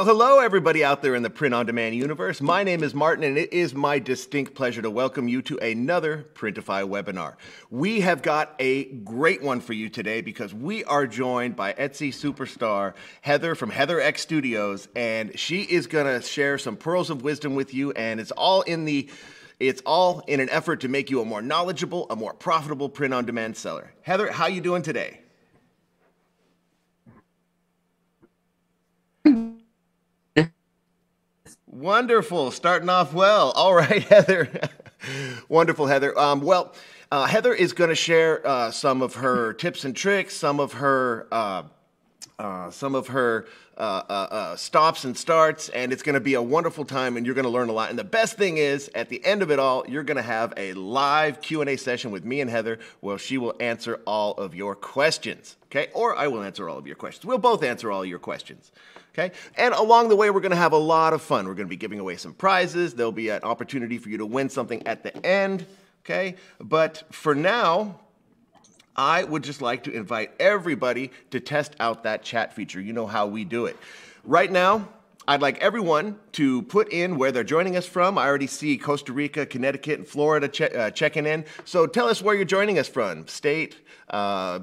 Well, hello, everybody out there in the print on demand universe. My name is Martin, and it is my distinct pleasure to welcome you to another Printify webinar. We have got a great one for you today because we are joined by Etsy superstar Heather from Heather X Studios, and she is going to share some pearls of wisdom with you, and it's all in the it's all in an effort to make you a more knowledgeable, a more profitable print on demand seller. Heather, how you doing today? Wonderful. Starting off well. All right, Heather. Wonderful, Heather. Um, well, uh, Heather is going to share uh, some of her tips and tricks, some of her. Uh, uh some of her uh, uh, uh, stops and starts, and it's going to be a wonderful time, and you're going to learn a lot. And the best thing is, at the end of it all, you're going to have a live Q and A session with me and Heather, where she will answer all of your questions. Okay, or I will answer all of your questions. We'll both answer all your questions. Okay? And along the way, we're going to have a lot of fun. We're going to be giving away some prizes. There'll be an opportunity for you to win something at the end. Okay? But for now, I would just like to invite everybody to test out that chat feature. You know how we do it. Right now, I'd like everyone to put in where they're joining us from. I already see Costa Rica, Connecticut, and Florida che- uh, checking in. So tell us where you're joining us from state, uh,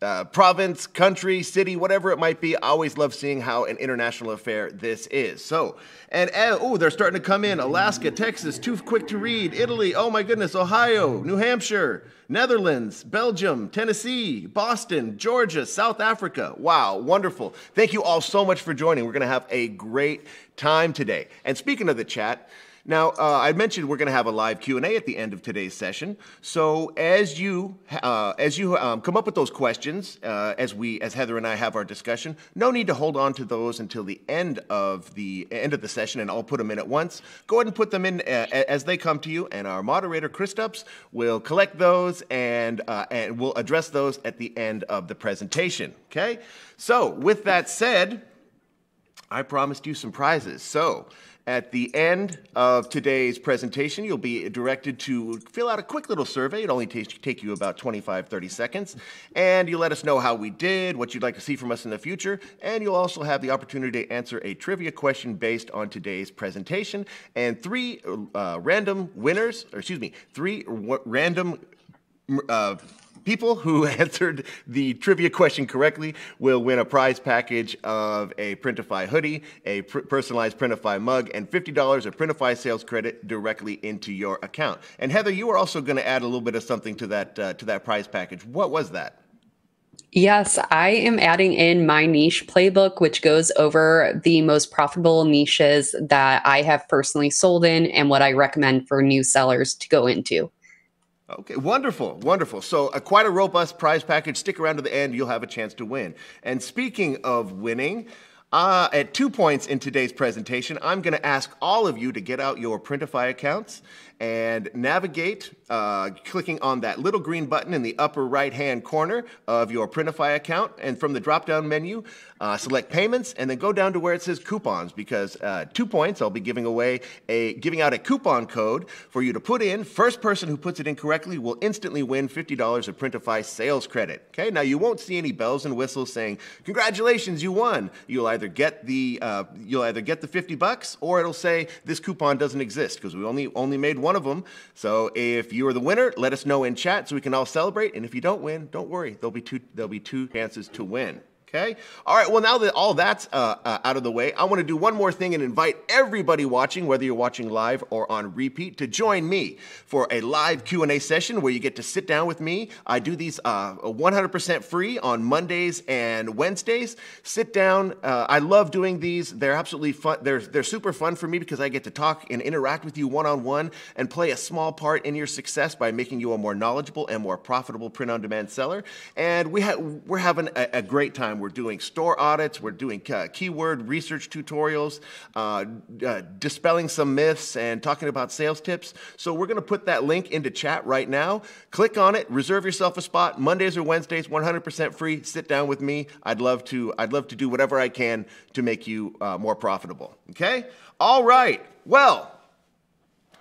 uh, province, country, city, whatever it might be. I always love seeing how an international affair this is. So, and oh, they're starting to come in Alaska, Texas, too quick to read, Italy, oh my goodness, Ohio, New Hampshire, Netherlands, Belgium, Tennessee, Boston, Georgia, South Africa. Wow, wonderful. Thank you all so much for joining. We're going to have a great time today. And speaking of the chat, now, uh, I mentioned we're going to have a live Q&A at the end of today's session. So as you, uh, as you um, come up with those questions, uh, as, we, as Heather and I have our discussion, no need to hold on to those until the end of the end of the session, and I'll put them in at once. Go ahead and put them in uh, as they come to you, and our moderator, Kristaps, will collect those and, uh, and we'll address those at the end of the presentation, okay? So with that said, I promised you some prizes. So at the end of today's presentation, you'll be directed to fill out a quick little survey. It only takes take you about 25, 30 seconds. And you let us know how we did, what you'd like to see from us in the future. And you'll also have the opportunity to answer a trivia question based on today's presentation. And three uh, random winners, or excuse me, three random uh, people who answered the trivia question correctly will win a prize package of a Printify hoodie, a pr- personalized Printify mug, and $50 of Printify sales credit directly into your account. And Heather, you were also going to add a little bit of something to that uh, to that prize package. What was that? Yes, I am adding in my niche playbook, which goes over the most profitable niches that I have personally sold in and what I recommend for new sellers to go into. Okay, wonderful, wonderful. So, uh, quite a robust prize package. Stick around to the end, you'll have a chance to win. And speaking of winning, uh, at two points in today's presentation, I'm going to ask all of you to get out your Printify accounts and navigate uh, clicking on that little green button in the upper right hand corner of your Printify account. And from the drop down menu, uh, select payments and then go down to where it says coupons because uh, two points, I'll be giving away a giving out a coupon code for you to put in. First person who puts it in correctly will instantly win $50 of Printify sales credit. Okay, now you won't see any bells and whistles saying, congratulations, you won. You'll either get the, uh, you'll either get the 50 bucks or it'll say this coupon doesn't exist because we only, only made one one of them. So if you are the winner, let us know in chat so we can all celebrate. And if you don't win, don't worry. There'll be two, there'll be two chances to win. Okay. All right. Well, now that all that's uh, uh, out of the way, I want to do one more thing and invite everybody watching, whether you're watching live or on repeat, to join me for a live Q and A session where you get to sit down with me. I do these uh, 100% free on Mondays and Wednesdays. Sit down. Uh, I love doing these. They're absolutely fun. They're they're super fun for me because I get to talk and interact with you one on one and play a small part in your success by making you a more knowledgeable and more profitable print on demand seller. And we ha- we're having a, a great time we're doing store audits. We're doing uh, keyword research tutorials, uh, uh, dispelling some myths, and talking about sales tips. So we're going to put that link into chat right now. Click on it. Reserve yourself a spot. Mondays or Wednesdays, 100% free. Sit down with me. I'd love to. I'd love to do whatever I can to make you uh, more profitable. Okay. All right. Well.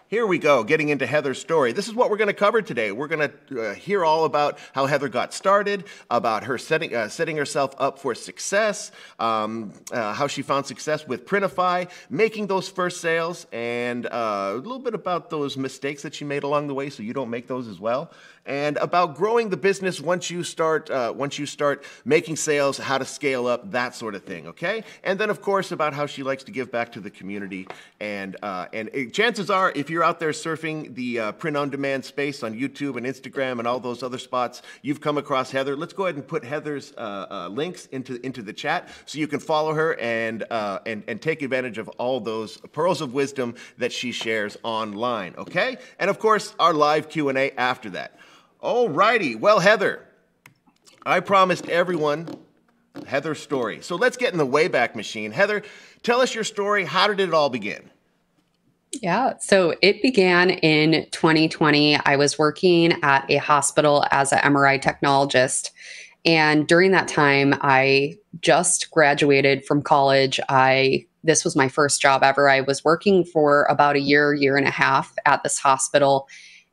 Here we go, getting into Heather's story. This is what we're going to cover today. We're going to uh, hear all about how Heather got started, about her setting, uh, setting herself up for success, um, uh, how she found success with Printify, making those first sales, and uh, a little bit about those mistakes that she made along the way so you don't make those as well and about growing the business once you start uh, once you start making sales, how to scale up, that sort of thing. Okay, and then of course about how she likes to give back to the community. And uh, and it, chances are, if you're out there surfing the uh, print-on-demand space on YouTube and Instagram and all those other spots, you've come across Heather. Let's go ahead and put Heather's uh, uh, links into into the chat so you can follow her and uh, and and take advantage of all those pearls of wisdom that she shares online. Okay, and of course our live Q and A after that. All righty. Well, Heather, I promised everyone Heather's story. So let's get in the Wayback Machine. Heather, tell us your story. How did it all begin? Yeah, so it began in 2020. I was working at a hospital as an MRI technologist. And during that time, I just graduated from college. I this was my first job ever. I was working for about a year, year and a half at this hospital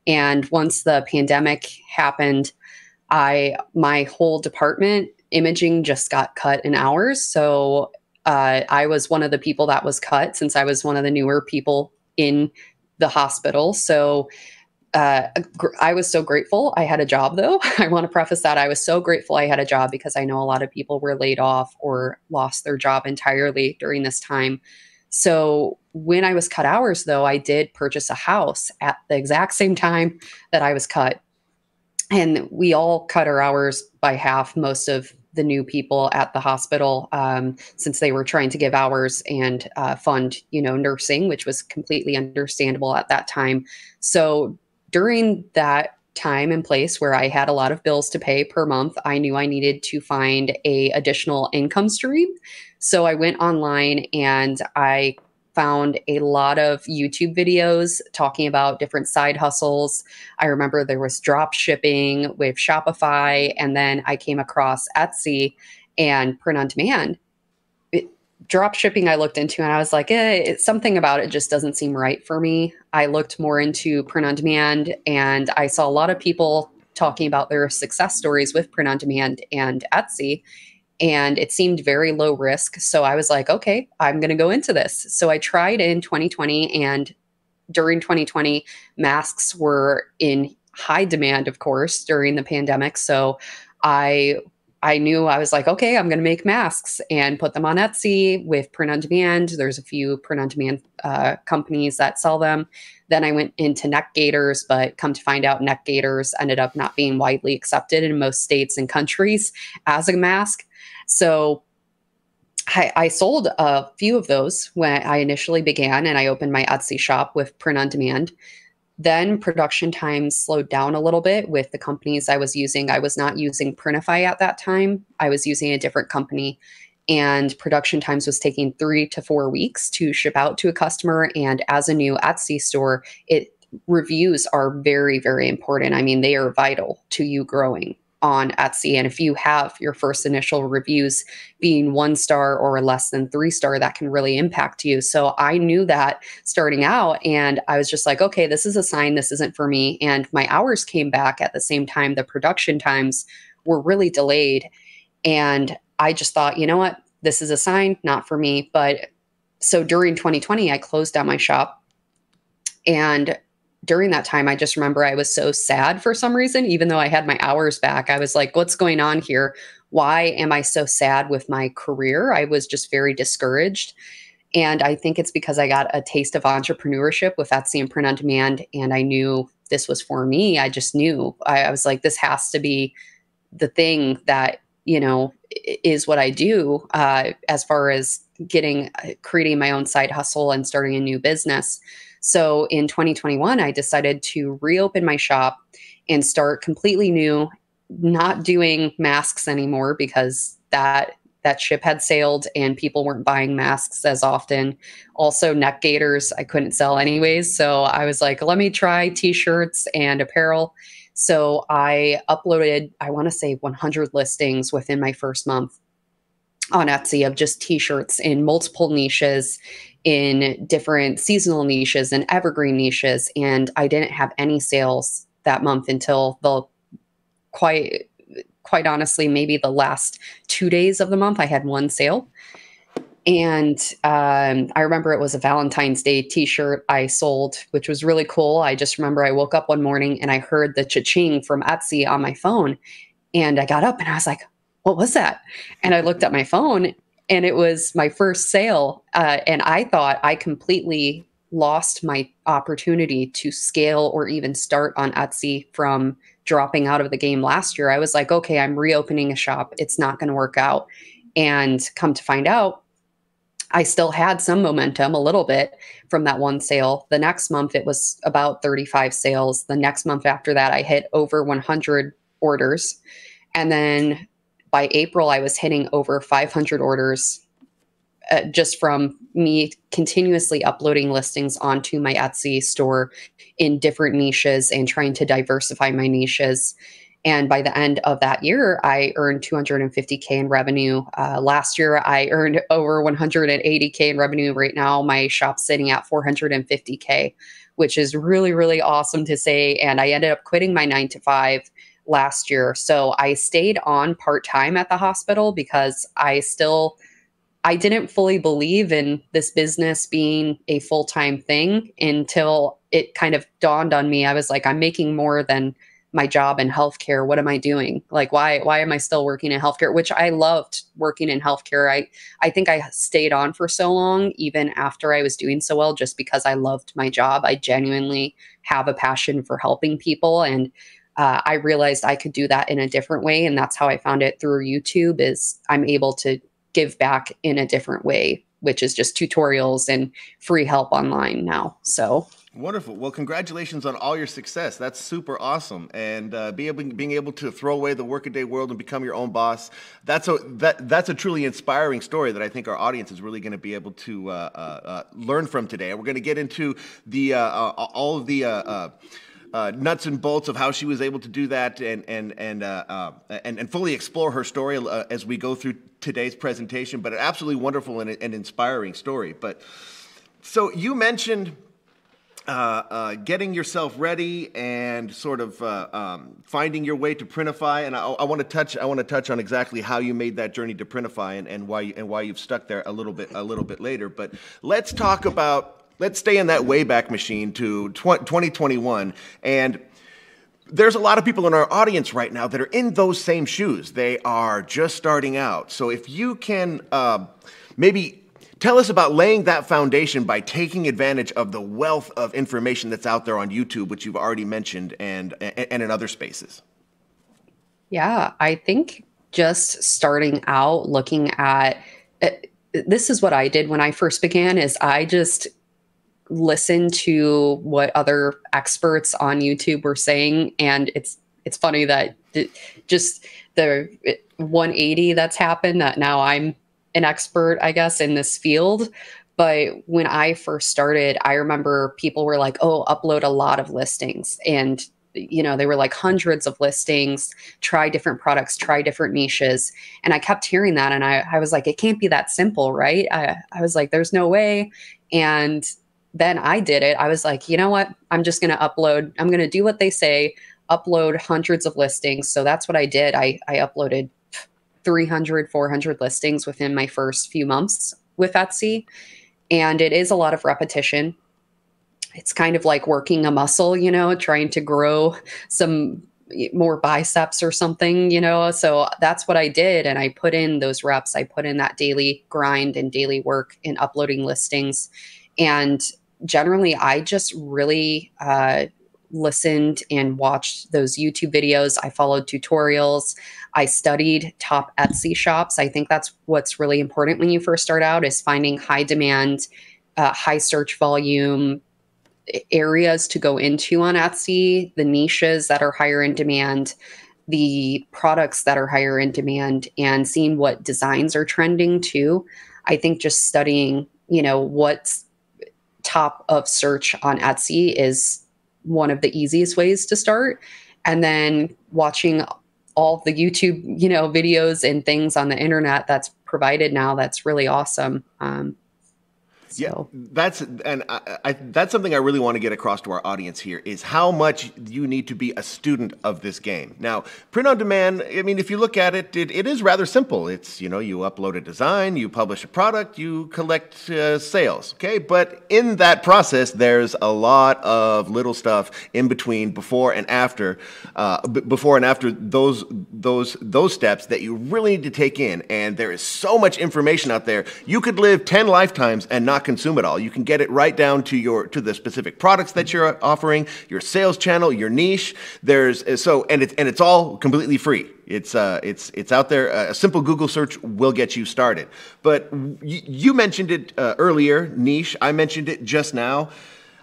and once the pandemic happened, I my whole department imaging just got cut in hours. So uh, I was one of the people that was cut since I was one of the newer people in the hospital. So uh, I was so grateful I had a job, though. I want to preface that I was so grateful I had a job because I know a lot of people were laid off or lost their job entirely during this time. So when I was cut hours, though, I did purchase a house at the exact same time that I was cut. And we all cut our hours by half, most of the new people at the hospital, um, since they were trying to give hours and uh, fund, you know, nursing, which was completely understandable at that time. So during that time and place where I had a lot of bills to pay per month, I knew I needed to find a additional income stream. So I went online and I found a lot of YouTube videos talking about different side hustles. I remember there was drop shipping with Shopify, and then I came across Etsy and print on demand. Drop shipping, I looked into, and I was like, eh, something about it just doesn't seem right for me. I looked more into print on demand, and I saw a lot of people talking about their success stories with print on demand and Etsy and it seemed very low risk. So I was like, okay, I'm going to go into this. So I tried in 2020, and during 2020, masks were in high demand, of course, during the pandemic. So I I knew I was like, okay, I'm going to make masks and put them on Etsy with print on demand. There's a few print on demand uh, companies that sell them. Then I went into neck gaiters, but come to find out, neck gaiters ended up not being widely accepted in most states and countries as a mask. So I, I, sold a few of those when I initially began and I opened my Etsy shop with print on demand. Then production times slowed down a little bit with the companies I was using. I was not using Printify at that time, I was using a different company. And production times was taking three to four weeks to ship out to a customer. And as a new Etsy store, it reviews are very, very important. I mean, they are vital to you growing on Etsy. And if you have your first initial reviews being one star or less than three star, that can really impact you. So I knew that starting out, and I was just like, okay, this is a sign this isn't for me. And my hours came back at the same time. The production times were really delayed. And I just thought, you know what? This is a sign, not for me. But so during 2020, I closed down my shop. And during that time, I just remember I was so sad for some reason, even though I had my hours back. I was like, what's going on here? Why am I so sad with my career? I was just very discouraged. And I think it's because I got a taste of entrepreneurship with Etsy and print on demand. And I knew this was for me. I just knew. I, I was like, this has to be the thing that, you know, is what I do uh, as far as getting, uh, creating my own side hustle and starting a new business. So in 2021, I decided to reopen my shop and start completely new, not doing masks anymore because that that ship had sailed and people weren't buying masks as often. Also, neck gaiters I couldn't sell anyways. So I was like, let me try t shirts and apparel. So I uploaded, I want to say 100 listings within my first month on Etsy of just t shirts in multiple niches in different seasonal niches and evergreen niches. And I didn't have any sales that month until the quite quite honestly, maybe the last two days of the month, I had one sale. And um, I remember it was a Valentine's Day t shirt I sold, which was really cool. I just remember I woke up one morning and I heard the cha-ching from Etsy on my phone. And I got up and I was like, what was that? And I looked at my phone and it was my first sale. Uh, and I thought I completely lost my opportunity to scale or even start on Etsy from dropping out of the game last year. I was like, okay, I'm reopening a shop. It's not going to work out. And come to find out, I still had some momentum a little bit from that one sale. The next month, it was about 35 sales. The next month after that, I hit over 100 orders. And then by April, I was hitting over 500 orders uh, just from me continuously uploading listings onto my Etsy store in different niches and trying to diversify my niches. And by the end of that year, I earned 250K in revenue. Uh, last year, I earned over 180K in revenue. Right now, my shop's sitting at 450K, which is really, really awesome to say. And I ended up quitting my nine to five last year. So I stayed on part time at the hospital because I still. I didn't fully believe in this business being a full time thing until it kind of dawned on me. I was like, I'm making more than my job in healthcare what am i doing like why why am i still working in healthcare which i loved working in healthcare i i think i stayed on for so long even after i was doing so well just because i loved my job i genuinely have a passion for helping people and uh, i realized i could do that in a different way and that's how i found it through youtube is i'm able to give back in a different way which is just tutorials and free help online now so Wonderful. Well, congratulations on all your success. That's super awesome. And uh, able, being able to throw away the workaday world and become your own boss. That's a that that's a truly inspiring story that I think our audience is really going to be able to uh, uh, uh, learn from today. We're going to get into the uh, uh, all of the. Uh, nuts and bolts of how she was able to do that and and and uh, uh, and, and, fully explore her story as we go through today's presentation. But an absolutely wonderful and, and inspiring story. But so you mentioned uh, uh, getting yourself ready and sort of uh, um, finding your way to Printify, and I, I want to touch. I want to touch on exactly how you made that journey to Printify and, and why you, and why you've stuck there a little bit a little bit later. But let's talk about. Let's stay in that wayback machine to 2021 and there's a lot of people in our audience right now that are in those same shoes. They are just starting out. So if you can uh, maybe Tell us about laying that foundation by taking advantage of the wealth of information that's out there on YouTube, which you've already mentioned, and and in other spaces. Yeah, I think just starting out looking at uh, this is what I did when I first began is I just listened to what other experts on YouTube were saying and it's it's funny that just the 180 that's happened that now I'm an expert, I guess, in this field. But when I first started, I remember people were like, oh, upload a lot of listings. And, you know, they were like hundreds of listings, try different products, try different niches. And I kept hearing that. And I, I was like, it can't be that simple, right? I, I was like, there's no way. And then I did it. I was like, you know what? I'm just going to upload, I'm going to do what they say, upload hundreds of listings. So that's what I did. I, I uploaded 300, 400 listings within my first few months with Etsy. And it is a lot of repetition. It's kind of like working a muscle, you know, trying to grow some more biceps or something, you know. So that's what I did. And I put in those reps. I put in that daily grind and daily work in uploading listings. And generally, I just really uh, listened and watched those YouTube videos. I followed tutorials. I studied top Etsy shops. I think that's what's really important when you first start out is finding high demand, uh, high search volume areas to go into on Etsy, the niches that are higher in demand, the products that are higher in demand, and seeing what designs are trending too. I think just studying, you know, what's top of search on Etsy is one of the easiest ways to start. And then watching all the YouTube, you know, videos and things on the internet that's provided now. That's really awesome. Um, So. Yeah, that's and I, I, that's something I really want to get across to our audience here is how much you need to be a student of this game. Now, print on demand. I mean, if you look at it, it, it is rather simple. It's you know you upload a design, you publish a product, you collect uh, sales. Okay, but in that process, there's a lot of little stuff in between, before and after, uh, b- before and after those those those steps that you really need to take in. And there is so much information out there. You could live ten lifetimes and not consume it all. You can get it right down to your to the specific products that you're offering, your sales channel, your niche. There's so and it's and it's all completely free. It's uh, it's it's out there. A simple Google search will get you started. But you mentioned it uh, earlier, niche. I mentioned it just now.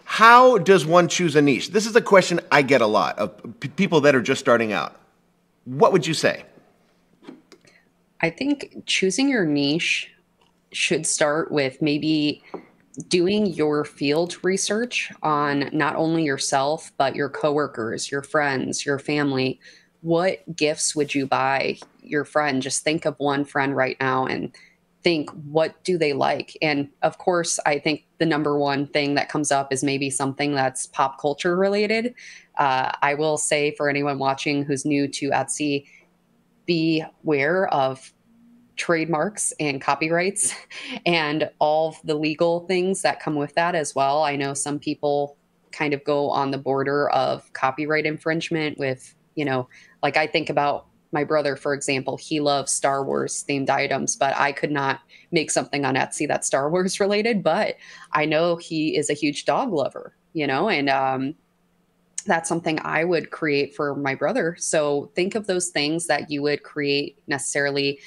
How does one choose a niche? This is a question I get a lot of p- people that are just starting out. What would you say? I think choosing your niche should start with maybe doing your field research on not only yourself, but your coworkers, your friends, your family. What gifts would you buy your friend? Just think of one friend right now and think, what do they like? And of course, I think the number one thing that comes up is maybe something that's pop culture related. Uh, I will say for anyone watching who's new to Etsy, be aware of trademarks and copyrights and all the legal things that come with that as well. I know some people kind of go on the border of copyright infringement with, you know, like I think about my brother, for example, he loves Star Wars themed items, but I could not make something on Etsy that's Star Wars related. But I know he is a huge dog lover, you know, and um, that's something I would create for my brother. So think of those things that you would create necessarily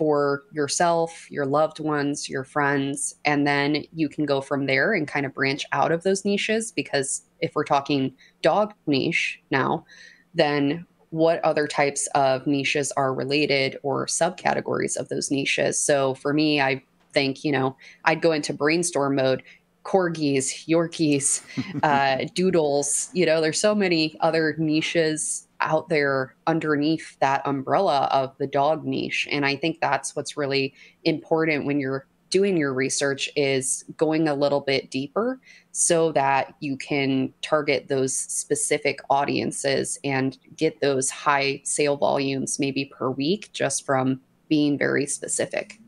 for yourself, your loved ones, your friends, and then you can go from there and kind of branch out of those niches. Because if we're talking dog niche now, then what other types of niches are related or subcategories of those niches? So for me, I think, you know, I'd go into brainstorm mode corgis, Yorkies, uh, doodles. You know, there's so many other niches out there underneath that umbrella of the dog niche. And I think that's what's really important when you're doing your research is going a little bit deeper so that you can target those specific audiences and get those high sale volumes maybe per week just from being very specific.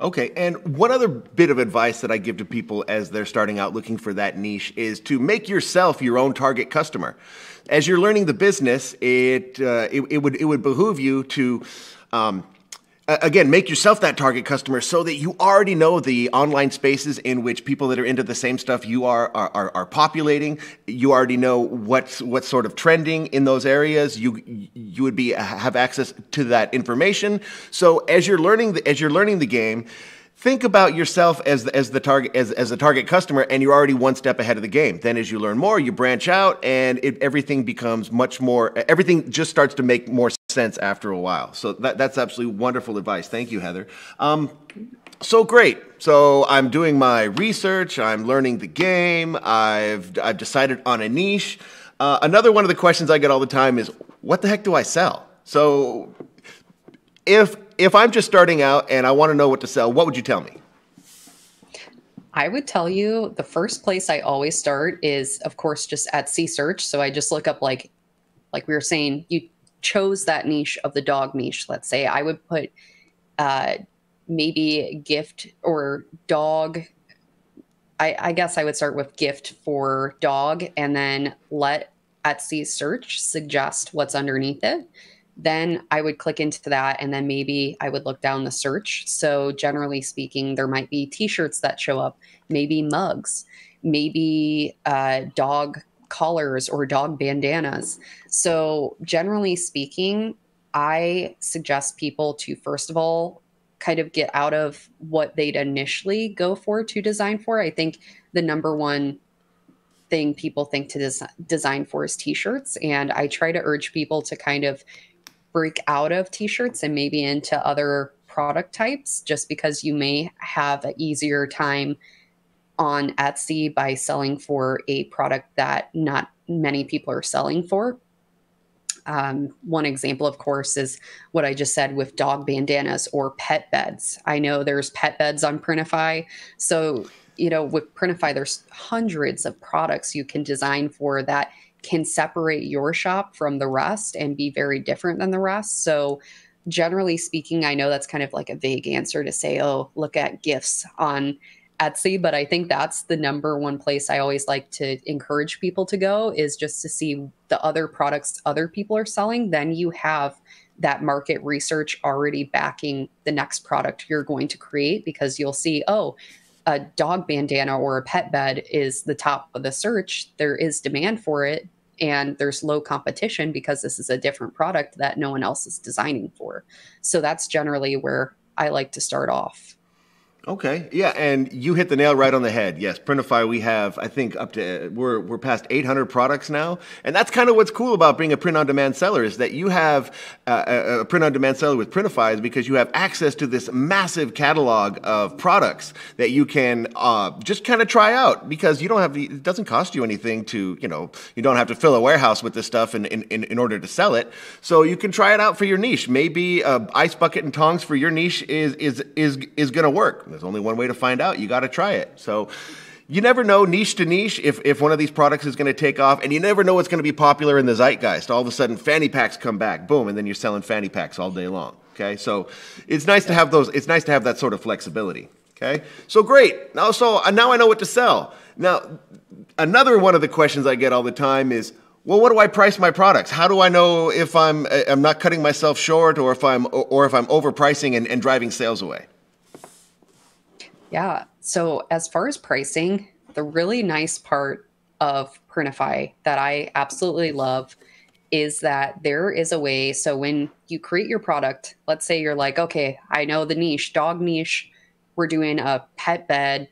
Okay, and one other bit of advice that I give to people as they're starting out looking for that niche is to make yourself your own target customer. As you're learning the business, it uh, it, it, would it would behoove you to. Um, again, make yourself that target customer so that you already know the online spaces in which people that are into the same stuff you are are, are, are populating. You already know what's what's sort of trending in those areas. You you would be have access to that information. So as you're learning the, as you're learning the game think about yourself as the, as the target as, as a target customer and you're already one step ahead of the game. Then as you learn more you branch out and it, everything becomes much more everything just starts to make more sense after a while. So that, that's absolutely wonderful advice. Thank you heather. Um, so great. So i'm doing my research. I'm learning the game. I've, I've decided on a niche. Uh, another one of the questions i get all the time is what the heck do i sell? So if if I'm just starting out and I want to know what to sell, what would you tell me? I would tell you the first place I always start is, of course, just at Etsy search. So I just look up like, like we were saying, you chose that niche of the dog niche. Let's say I would put uh, maybe gift or dog. I, I guess I would start with gift for dog, and then let Etsy search suggest what's underneath it then I would click into that and then maybe I would look down the search. So, generally speaking, there might be t shirts that show up, maybe mugs, maybe uh, dog collars or dog bandanas. So, generally speaking, I suggest people to first of all kind of get out of what they'd initially go for to design for. I think the number one thing people think to des- design for is t-shirts and i try to urge people to kind of break out of t-shirts and maybe into other product types just because you may have an easier time on Etsy by selling for a product that not many people are selling for. Um, one example, of course, is what I just said with dog bandanas or pet beds. I know there's pet beds on Printify. So you know, with Printify, there's hundreds of products you can design for that can separate your shop from the rest and be very different than the rest. So, generally speaking, I know that's kind of like a vague answer to say, oh, look at gifts on Etsy, but I think that's the number one place I always like to encourage people to go is just to see the other products other people are selling. Then you have that market research already backing the next product you're going to create because you'll see, oh, a dog bandana or a pet bed is the top of the search. There is demand for it and there's low competition because this is a different product that no one else is designing for. So that's generally where I like to start off. Okay, yeah, and you hit the nail right on the head. Yes, Printify, we have, I think, up to we're we're past 800 products now, and that's kind of what's cool about being a print-on-demand seller is that you have uh, a, a print-on-demand seller with Printify is because you have access to this massive catalog of products that you can uh, just kind of try out because you don't have the, it doesn't cost you anything to you know you don't have to fill a warehouse with this stuff in in, in order to sell it, so you can try it out for your niche. Maybe uh, ice bucket and tongs for your niche is is is is going to work there's only one way to find out. You got to try it. So you never know niche to niche if, if one of these products is going to take off, and you never know what's going to be popular in the zeitgeist. All of a sudden, fanny packs come back, boom, and then you're selling fanny packs all day long. Okay, so it's nice to have those. It's nice to have that sort of flexibility. Okay, so great. Now, so uh, now I know what to sell. Now, another one of the questions I get all the time is, well, what do I price my products? How do I know if I'm uh, I'm not cutting myself short, or if I'm or if I'm overpricing and, and driving sales away? Yeah. So, as far as pricing, the really nice part of Printify that I absolutely love is that there is a way. So, when you create your product, let's say you're like, okay, I know the niche, dog niche, we're doing a pet bed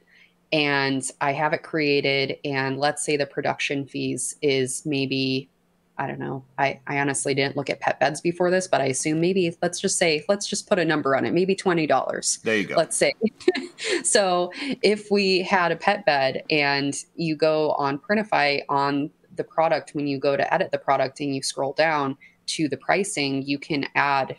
and I have it created. And let's say the production fees is maybe I don't know. I, I honestly didn't look at pet beds before this, but I assume maybe let's just say let's just put a number on it, maybe twenty dollars. There you go. Let's say. so if we had a pet bed and you go on Printify on the product when you go to edit the product and you scroll down to the pricing, you can add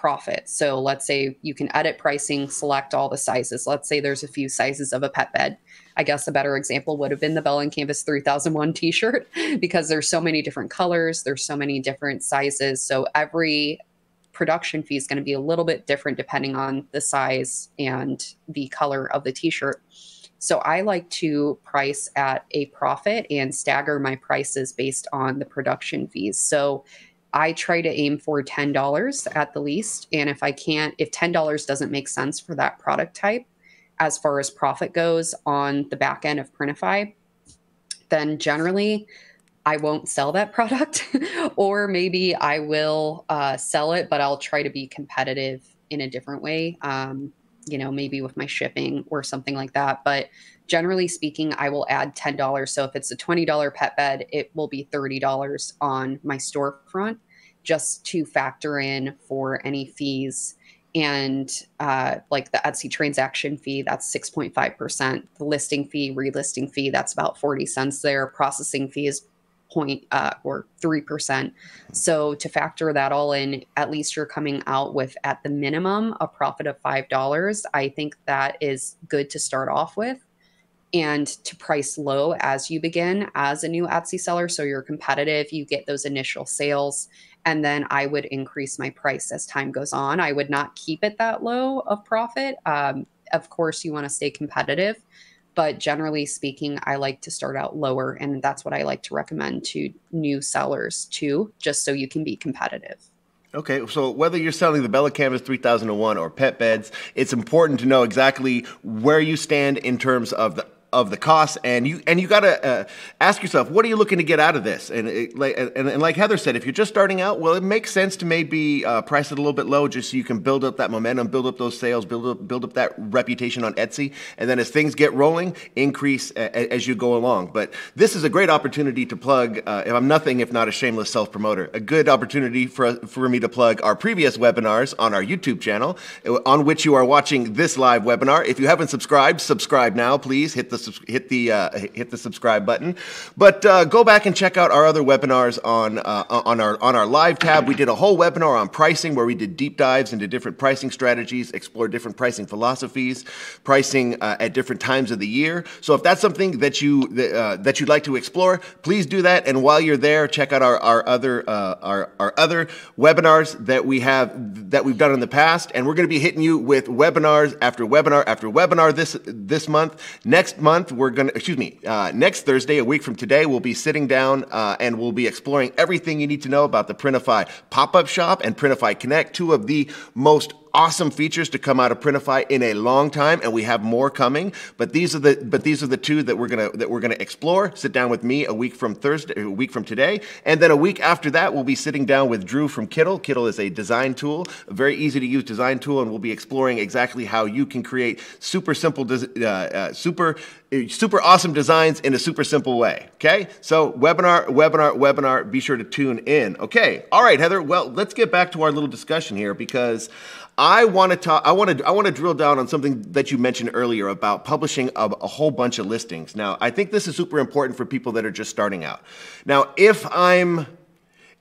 profit. So let's say you can edit pricing, select all the sizes. Let's say there's a few sizes of a pet bed. I guess a better example would have been the Bella Canvas 3001 t-shirt because there's so many different colors, there's so many different sizes. So every production fee is going to be a little bit different depending on the size and the color of the t-shirt. So I like to price at a profit and stagger my prices based on the production fees. So I try to aim for $10 at the least. And if I can't, if $10 doesn't make sense for that product type, as far as profit goes on the back end of Printify, then generally I won't sell that product. or maybe I will uh, sell it, but I'll try to be competitive in a different way. Um, you know, maybe with my shipping or something like that. But generally speaking, I will add $10. So if it's a $20 pet bed, it will be $30 on my storefront just to factor in for any fees. And uh, like the Etsy transaction fee, that's 6.5%. The listing fee, relisting fee, that's about 40 cents there. Processing fee is point uh, or 3%. So to factor that all in, at least you're coming out with at the minimum a profit of $5. I think that is good to start off with and to price low as you begin as a new Etsy seller. So you're competitive, you get those initial sales. And then I would increase my price as time goes on. I would not keep it that low of profit. Um, of course, you want to stay competitive, but generally speaking, I like to start out lower. And that's what I like to recommend to new sellers too, just so you can be competitive. Okay, so whether you're selling the Bella Canvas 3001 or pet beds, it's important to know exactly where you stand in terms of the of the costs, and you and you got to uh, ask yourself, what are you looking to get out of this? And, it, like and, and, like Heather said, if you're just starting out, well, it makes sense to maybe uh, price it a little bit low, just so you can build up that momentum, build up those sales, build up build up that reputation on Etsy, and then as things get rolling, increase a, as you go along. But this is a great opportunity to plug. Uh, if I'm nothing if not a shameless self promoter, a good opportunity for for me to plug our previous webinars on our YouTube channel, on which you are watching this live webinar. If you haven't subscribed, subscribe now, please. Hit the hit the uh, hit the subscribe button. But uh, go back and check out our other webinars on uh, on our on our live tab. We did a whole webinar on pricing where we did deep dives into different pricing strategies, explore different pricing philosophies, pricing uh, at different times of the year. So if that's something that you uh, that you'd like to explore, please do that. And while you're there, check out our our other uh, our our other webinars that we have that we've done in the past. And we're going to be hitting you with webinars after webinar after webinar this this month. Next month, we're going to excuse me. Uh, next Thursday, a week from today, we'll be sitting down uh, and we'll be exploring everything you need to know about the Printify pop up shop and Printify Connect, two of the most awesome features to come out of Printify in a long time, and we have more coming. But these are the but these are the two that we're gonna that we're gonna explore. Sit down with me a week from Thursday, a week from today, and then a week after that, we'll be sitting down with Drew from Kittl. Kittl is a design tool, a very easy to use design tool, and we'll be exploring exactly how you can create super simple, uh, uh, super super awesome designs in a super simple way. Okay, so webinar, webinar, webinar. Be sure to tune in. Okay, all right, Heather. Well, let's get back to our little discussion here because I want to talk. I want to. I want to drill down on something that you mentioned earlier about publishing a, a, whole bunch of listings. Now, I think this is super important for people that are just starting out. Now, if I'm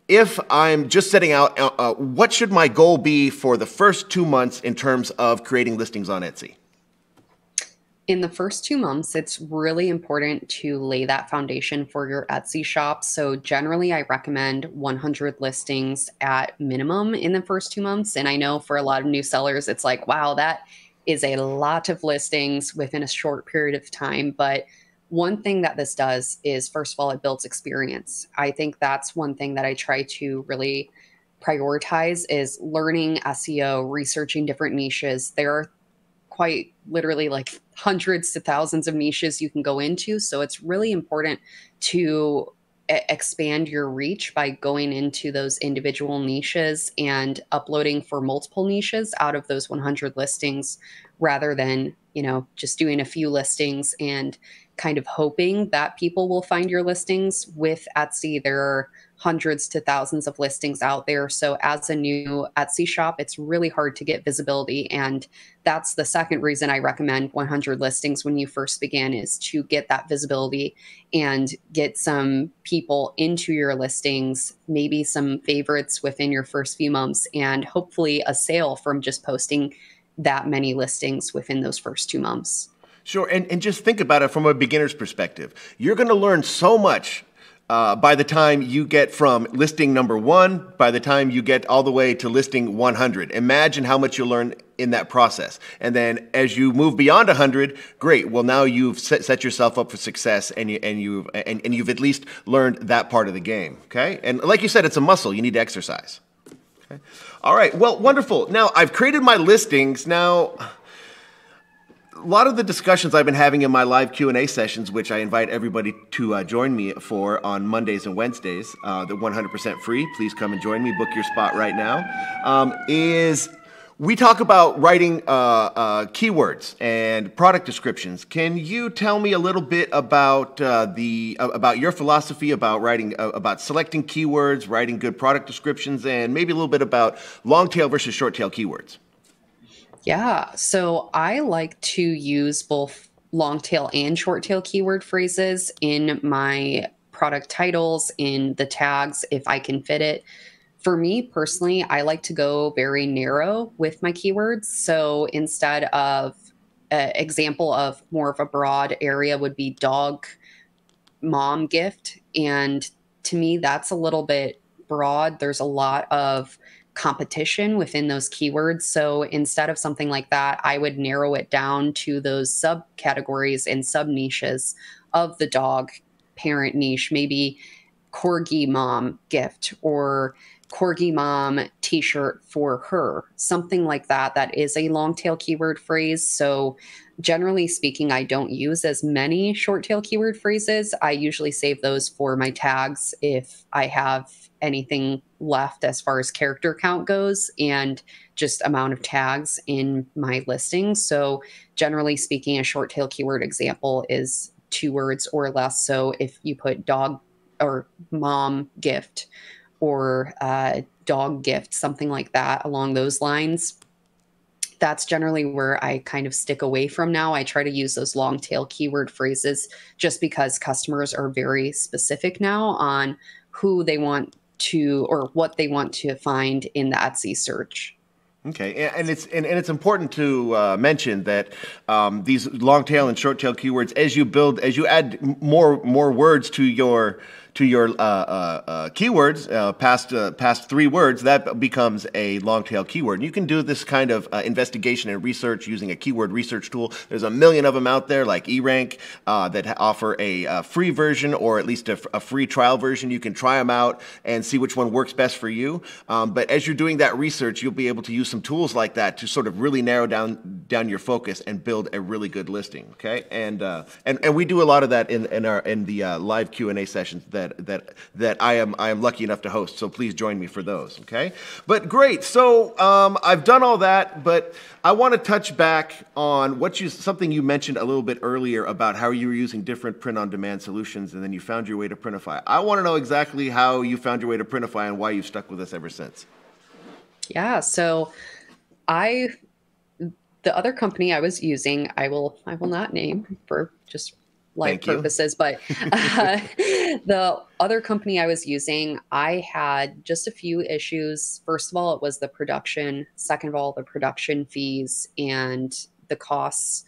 if I'm just setting out, uh, uh, what should my goal be for the first two months in terms of creating listings on Etsy? In the first two months, it's really important to lay that foundation for your Etsy shop. So, generally, I recommend 100 listings at minimum in the first two months. And I know for a lot of new sellers, it's like, wow, that is a lot of listings within a short period of time. But one thing that this does is, first of all, it builds experience. I think that's one thing that I try to really prioritize is learning SEO, researching different niches. There are quite literally like hundreds to thousands of niches you can go into. So it's really important to expand your reach by going into those individual niches and uploading for multiple niches out of those 100 listings rather than, you know, just doing a few listings and kind of hoping that people will find your listings with Etsy. There are hundreds to thousands of listings out there. So, as a new Etsy shop, it's really hard to get visibility. And that's the second reason I recommend 100 listings when you first begin is to get that visibility and get some people into your listings, maybe some favorites within your first few months, and hopefully a sale from just posting that many listings within those first two months. Sure. And, and just think about it from a beginner's perspective. You're going to learn so much uh, by the time you get from listing number one, by the time you get all the way to listing 100. Imagine how much you'll learn in that process. And then as you move beyond 100, great. Well, now you've set, set yourself up for success and, you, and, you've, and, and you've at least learned that part of the game. Okay. And like you said, it's a muscle. You need to exercise. Okay. All right. Well, wonderful. Now I've created my listings. Now, a lot of the discussions I've been having in my live Q and A sessions, which I invite everybody to uh, join me for on Mondays and Wednesdays, uh, they're 100% free. Please come and join me. Book your spot right now. Um, is we talk about writing uh, uh keywords and product descriptions. Can you tell me a little bit about uh, the uh, about your philosophy about writing about selecting keywords, writing good product descriptions, and maybe a little bit about long tail versus short tail keywords? Yeah. So I like to use both long tail and short tail keyword phrases in my product titles, in the tags, if I can fit it. For me personally, I like to go very narrow with my keywords. So instead of an example of more of a broad area would be dog mom gift. And to me, that's a little bit broad. There's a lot of competition within those keywords. So instead of something like that, I would narrow it down to those subcategories and sub niches of the dog parent niche, maybe corgi mom gift or corgi mom t-shirt for her something like that that is a long tail keyword phrase so generally speaking i don't use as many short tail keyword phrases i usually save those for my tags if i have anything left as far as character count goes and just amount of tags in my listing. So, generally speaking, a short tail keyword example is two words or less. So, if you put dog or mom gift or uh, dog gift, something like that along those lines, that's generally where I kind of stick away from now. I try to use those long tail keyword phrases just because customers are very specific now on who they want to or what they want to find in the Etsy search. Okay, and it's and, it's important to uh, mention that um, these long tail and short tail keywords, as you build, as you add more more words to your to your uh, uh, uh, keywords uh, past uh, past three words, that becomes a long tail keyword. You can do this kind of investigation and research using a keyword research tool. There's a million of them out there, like eRank, that offer a free version or at least a, a, free trial version. You can try them out and see which one works best for you. Um, but as you're doing that research, you'll be able to use some tools like that to sort of really narrow down down your focus and build a really good listing. Okay, and and and we do a lot of that in in our in the live Q and A sessions that that that that I am I am lucky enough to host. So please join me for those. Okay, but great. So um, I've done all that, but I want to touch back on what you something you mentioned a little bit earlier about how you were using different print-on-demand solutions, and then you found your way to Printify. I want to know exactly how you found your way to Printify and why you've stuck with us ever since. Yeah. So I the other company I was using, I will I will not name for just life purposes. But uh, the other company I was using, I had just a few issues. First of all, it was the production. Second of all, the production fees and the costs.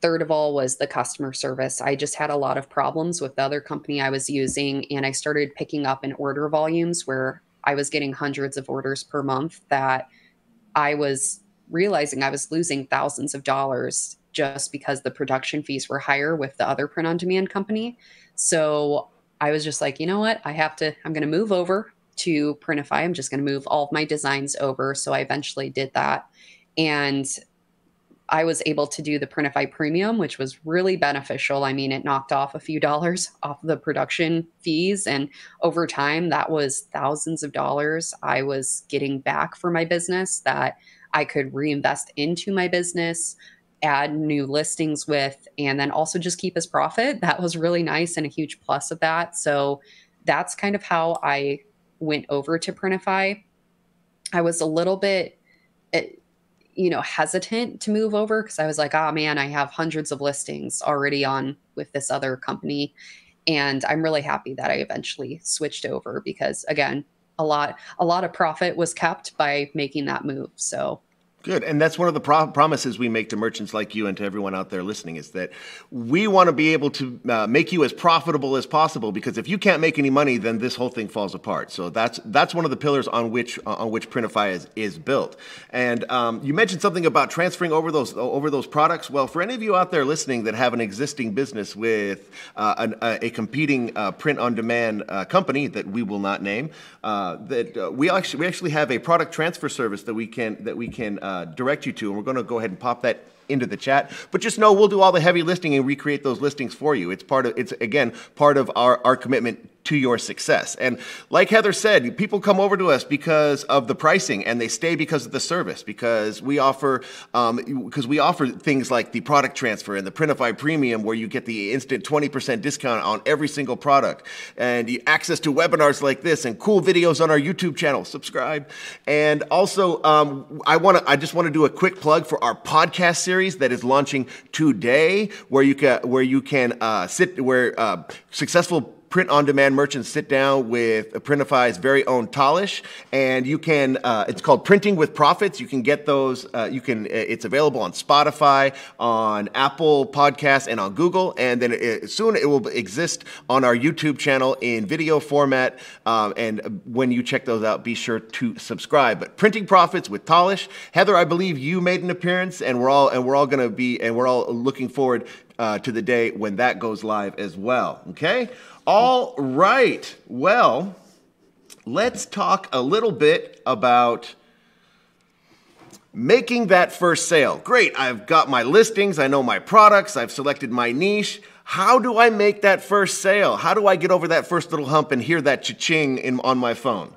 Third of all was the customer service. I just had a lot of problems with the other company I was using, and I started picking up in order volumes where I was getting hundreds of orders per month that I was realizing I was losing thousands of dollars just because the production fees were higher with the other print on demand company. So I was just like, you know what? I have to, I'm going to move over to Printify. I'm just going to move all of my designs over. So I eventually did that. And I was able to do the Printify Premium, which was really beneficial. I mean, it knocked off a few dollars off the production fees. And over time, that was thousands of dollars I was getting back for my business that I could reinvest into my business, add new listings with and then also just keep his profit. That was really nice and a huge plus of that. So that's kind of how I went over to Printify. I was a little bit eh, you know hesitant to move over because I was like, "Oh man, I have hundreds of listings already on with this other company." And I'm really happy that I eventually switched over because again, a lot a lot of profit was kept by making that move. So Good. And that's one of the pro- promises we make to merchants like you and to everyone out there listening is that we want to be able to uh, make you as profitable as possible because if you can't make any money, then this whole thing falls apart. So that's that's one of the pillars on which uh, on which Printify is, is built. And um, you mentioned something about transferring over those over those products. Well, for any of you out there listening that have an existing business with uh, an, a, a, competing uh, print-on-demand uh, company that we will not name, uh, that we actually we actually have a product transfer service that we can that we can uh, direct you to, and we're going to go ahead and pop that into the chat. But just know we'll do all the heavy lifting and recreate those listings for you. It's part of it's again part of our, our commitment to your success. And like Heather said, people come over to us because of the pricing and they stay because of the service, because we offer, um, because we offer things like the product transfer and the Printify Premium where you get the instant 20% discount on every single product and access to webinars like this and cool videos on our YouTube channel. Subscribe. And also, um, I want to, I just want to do a quick plug for our podcast series that is launching today where you can, where you can uh, sit, where uh, successful print on demand merchants sit down with Printify's very own Talish, and you can, uh, it's called Printing with Profits. You can get those, uh, you can, uh, it's available on Spotify, on Apple Podcasts, and on Google. And then it, soon it will exist on our YouTube channel in video format. Um, and when you check those out, be sure to subscribe. But Printing Profits with Talish. Heather, I believe you made an appearance, and we're all, and we're all going to be, and we're all looking forward uh, to the day when that goes live as well. Okay? All right. Well, let's talk a little bit about making that first sale. Great. I've got my listings, I know my products, I've selected my niche. How do I make that first sale? How do I get over that first little hump and hear that cha-ching in, on my phone?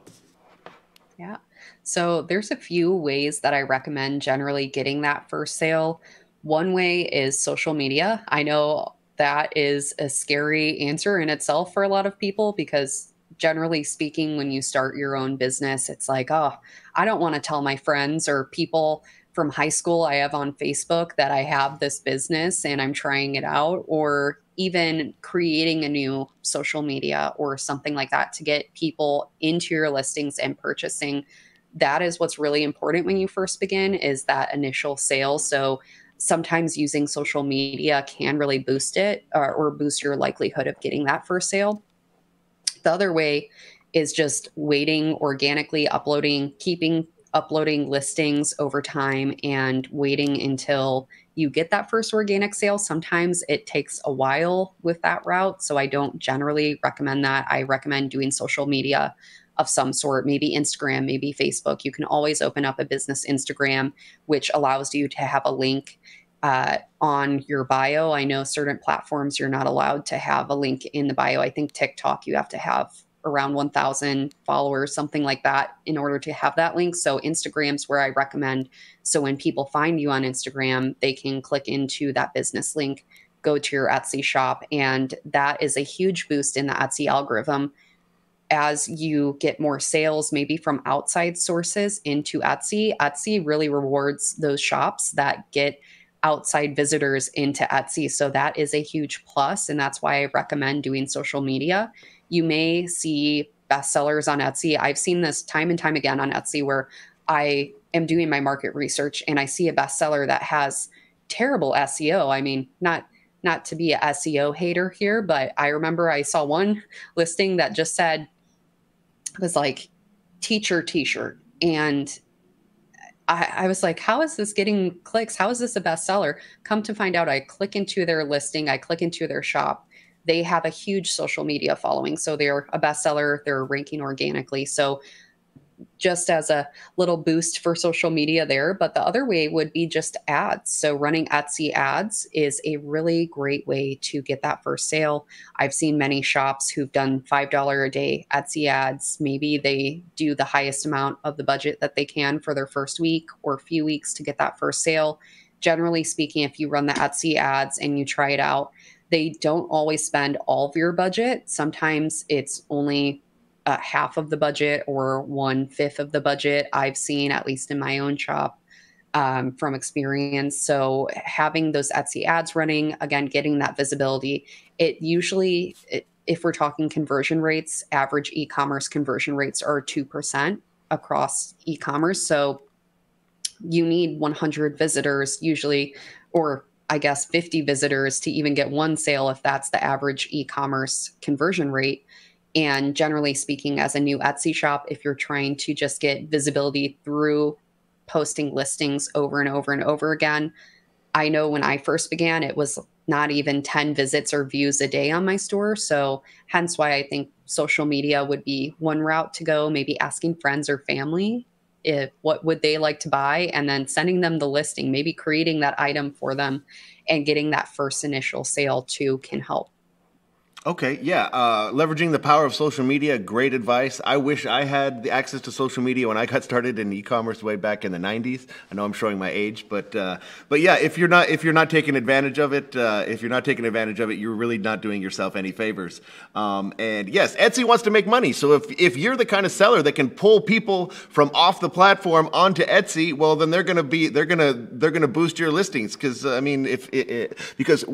Yeah. So there's a few ways that I recommend generally getting that first sale. One way is social media. I know that is a scary answer in itself for a lot of people because generally speaking when you start your own business it's like oh i don't want to tell my friends or people from high school I have on Facebook that I have this business and I'm trying it out, or even creating a new social media or something like that to get people into your listings and purchasing. That is what's really important when you first begin is that initial sale. So sometimes using social media can really boost it or, or boost your likelihood of getting that first sale. The other way is just waiting organically, uploading, keeping uploading listings over time and waiting until you get that first organic sale. Sometimes it takes a while with that route. So I don't generally recommend that. I recommend doing social media of some sort, maybe Instagram, maybe Facebook. You can always open up a business Instagram, which allows you to have a link uh, on your bio. I know certain platforms you're not allowed to have a link in the bio. I think TikTok you have to have around 1,000 followers, something like that, in order to have that link. So Instagram's where I recommend. So when people find you on Instagram, they can click into that business link, go to your Etsy shop, and that is a huge boost in the Etsy algorithm. As you get more sales, maybe from outside sources into Etsy, Etsy really rewards those shops that get outside visitors into Etsy. So that is a huge plus, and that's why I recommend doing social media you may see bestsellers on Etsy. I've seen this time and time again on Etsy where I am doing my market research and I see a bestseller that has terrible SEO. I mean, not not to be a SEO hater here, but I remember I saw one listing that just said was like teacher t-shirt and I, I, was like, how is this getting clicks? How is this a bestseller? Come to find out, I click into their listing, I click into their shop, they have a huge social media following. So they're a bestseller, they're ranking organically. So just as a little boost for social media there. But the other way would be just ads. So running Etsy ads is a really great way to get that first sale. I've seen many shops who've done $5 a day Etsy ads. Maybe they do the highest amount of the budget that they can for their first week or few weeks to get that first sale. Generally speaking, if you run the Etsy ads and you try it out, they don't always spend all of your budget. Sometimes it's only uh, half of the budget or one fifth of the budget. I've seen, at least in my own shop, um, from experience. So having those Etsy ads running, again, getting that visibility, it usually, if we're talking conversion rates, average e commerce conversion rates are 2% across e commerce. So you need 100 visitors usually, or I guess 50 visitors to even get one sale if that's the average e-commerce conversion rate. And generally speaking, as a new Etsy shop, if you're trying to just get visibility through posting listings over and over and over again, I know when I first began, it was not even 10 visits or views a day on my store. So, hence why I think social media would be one route to go, maybe asking friends or family if what would they like to buy and then sending them the listing maybe creating that item for them and getting that first initial sale too can help Okay, yeah. Uh, leveraging the power of social media, great advice. I wish I had the access to social media when I got started in e-commerce way back in the '90s. I know I'm showing my age, but uh, but yeah, if you're not if you're not taking advantage of it, uh, if you're not taking advantage of it, you're really not doing yourself any favors. Um, and yes, Etsy wants to make money. So if if you're the kind of seller that can pull people from off the platform onto Etsy, well, then they're gonna be they're gonna they're gonna boost your listings because I mean if it, it, because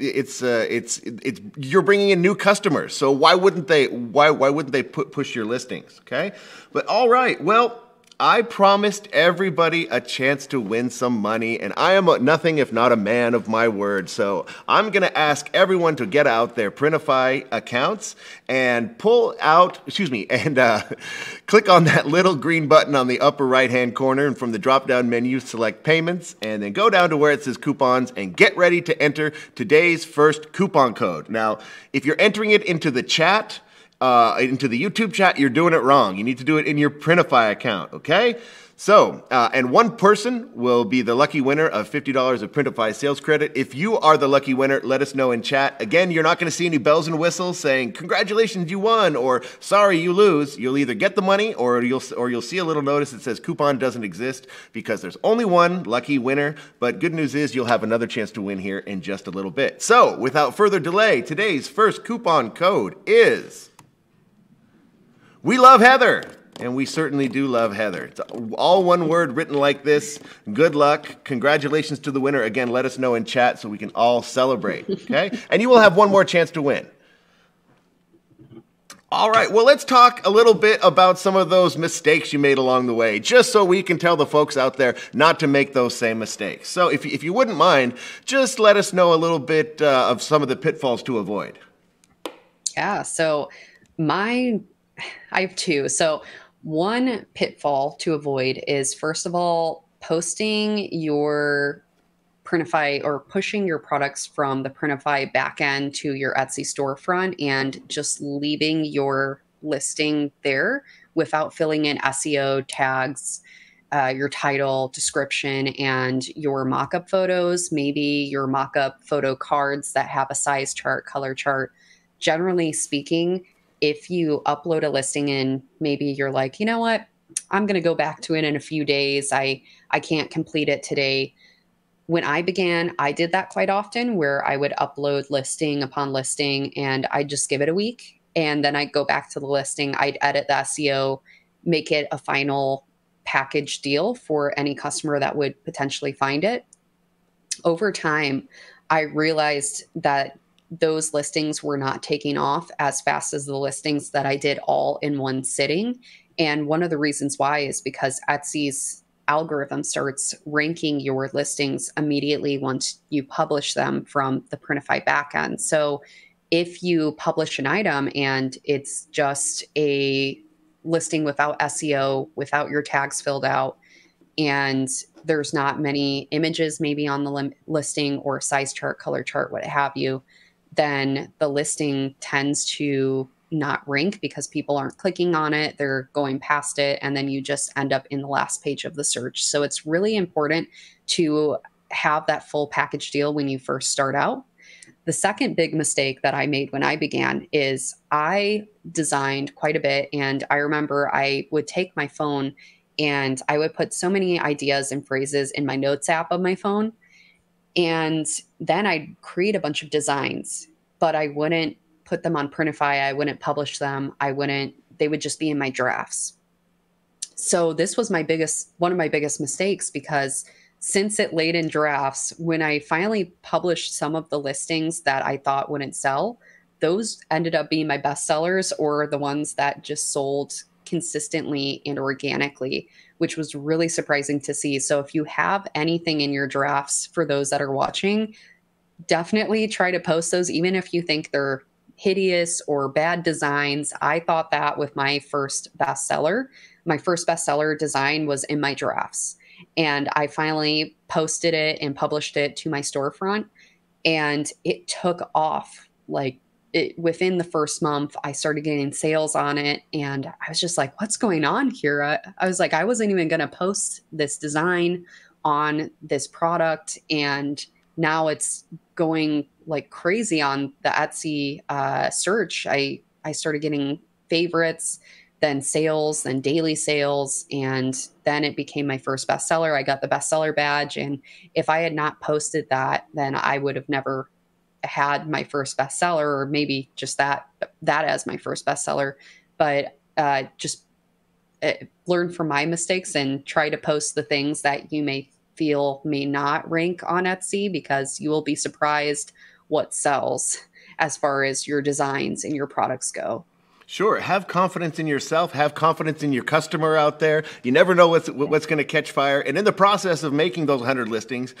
it's uh, it's it's you're bringing in in new customers. So why wouldn't they why why wouldn't they put, push your listings, okay? But all right. Well, I promised everybody a chance to win some money, and I am nothing if not a man of my word. So I'm going to ask everyone to get out their Printify accounts and pull out, excuse me, and uh, click on that little green button on the upper right hand corner, and from the drop down menu, select payments, and then go down to where it says coupons and get ready to enter today's first coupon code. Now, if you're entering it into the chat, uh, into the YouTube chat, you're doing it wrong. You need to do it in your Printify account, okay? So, uh, and one person will be the lucky winner of $50 of Printify sales credit. If you are the lucky winner, let us know in chat. Again, you're not going to see any bells and whistles saying, congratulations, you won, or sorry, you lose. You'll either get the money or you'll, or you'll see a little notice that says coupon doesn't exist because there's only one lucky winner. But good news is you'll have another chance to win here in just a little bit. So, without further delay, today's first coupon code is we love Heather. and we certainly do love Heather. It's all one word written like this. Good luck. Congratulations to the winner. Again, let us know in chat so we can all celebrate. Okay? and you will have one more chance to win. All right, well, let's talk a little bit about some of those mistakes you made along the way, just so we can tell the folks out there not to make those same mistakes. So, if, if you wouldn't mind, just let us know a little bit uh, of some of the pitfalls to avoid. Yeah, so my, I have two. So, one pitfall to avoid is first of all, posting your Printify or pushing your products from the Printify backend to your Etsy storefront and just leaving your listing there without filling in SEO tags, uh, your title, description, and your mockup photos, maybe your mockup photo cards that have a size chart, color chart. Generally speaking, if you upload a listing and maybe you're like, you know what, I'm going to go back to it in a few days. I I can't complete it today when I began, I did that quite often where I would upload listing upon listing and I'd just give it a week. And then I'd go back to the listing, I'd edit the SEO, make it a final package deal for any customer that would potentially find it. Over time, I realized that those listings were not taking off as fast as the listings that I did all in one sitting. And one of the reasons why is because Etsy's algorithm starts ranking your listings immediately once you publish them from the Printify backend. So if you publish an item and it's just a listing without SEO, without your tags filled out, and there's not many images maybe on the lim- listing or size chart, color chart, what have you, then the listing tends to not rank because people aren't clicking on it, they're going past it, and then you just end up in the last page of the search. So it's really important to have that full package deal when you first start out. The second big mistake that I made when I began is I designed quite a bit. And I remember I would take my phone and I would put so many ideas and phrases in my notes app of my phone. And then I'd create a bunch of designs, but I wouldn't put them on Printify. I wouldn't publish them. I wouldn't, they would just be in my drafts. So this was my biggest, one of my biggest mistakes because since it laid in drafts, when I finally published some of the listings that I thought wouldn't sell, those ended up being my best sellers or the ones that just sold consistently and organically, which was really surprising to see. So if you have anything in your drafts for those that are watching, definitely try to post those, even if you think they're hideous or bad designs. I thought that with my first bestseller. My first bestseller design was in my drafts. And I finally posted it and published it to my storefront. And it took off like it, within the first month, I started getting sales on it. And I was just like, what's going on here? I, I was like, I wasn't even going to post this design on this product. And now it's going like crazy on the Etsy uh, search. I I started getting favorites, then sales, then daily sales, and then it became my first bestseller. I got the bestseller badge, and if I had not posted that, then I would have never had my first bestseller, or maybe just that that as my first bestseller. But uh, just uh, learn from my mistakes and try to post the things that you may feel may not rank on Etsy because you will be surprised what sells as far as your designs and your products go. Sure. Have confidence in yourself. Have confidence in your customer out there. You never know what's what's going to catch fire. And in the process of making those hundred listings,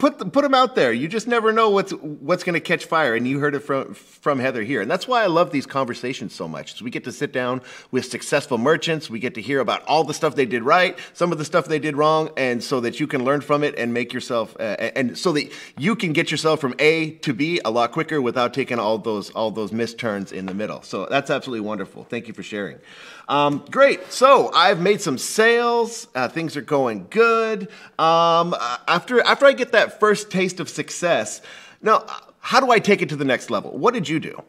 put put them out there. You just never know what's what's going to catch fire. And you heard it from from Heather here. And that's why I love these conversations so much. So we get to sit down with successful merchants. We get to hear about all the stuff they did right, some of the stuff they did wrong, and so that you can learn from it and make yourself uh, and so that you can get yourself from A to B a lot quicker without taking all those all those missed turns in the middle. So that's absolutely wonderful. Thank you for sharing. Um, great. So I've made some sales. Uh, things are going good. Um, uh, after after I get that first taste of success, now how do I take it to the next level? What did you do?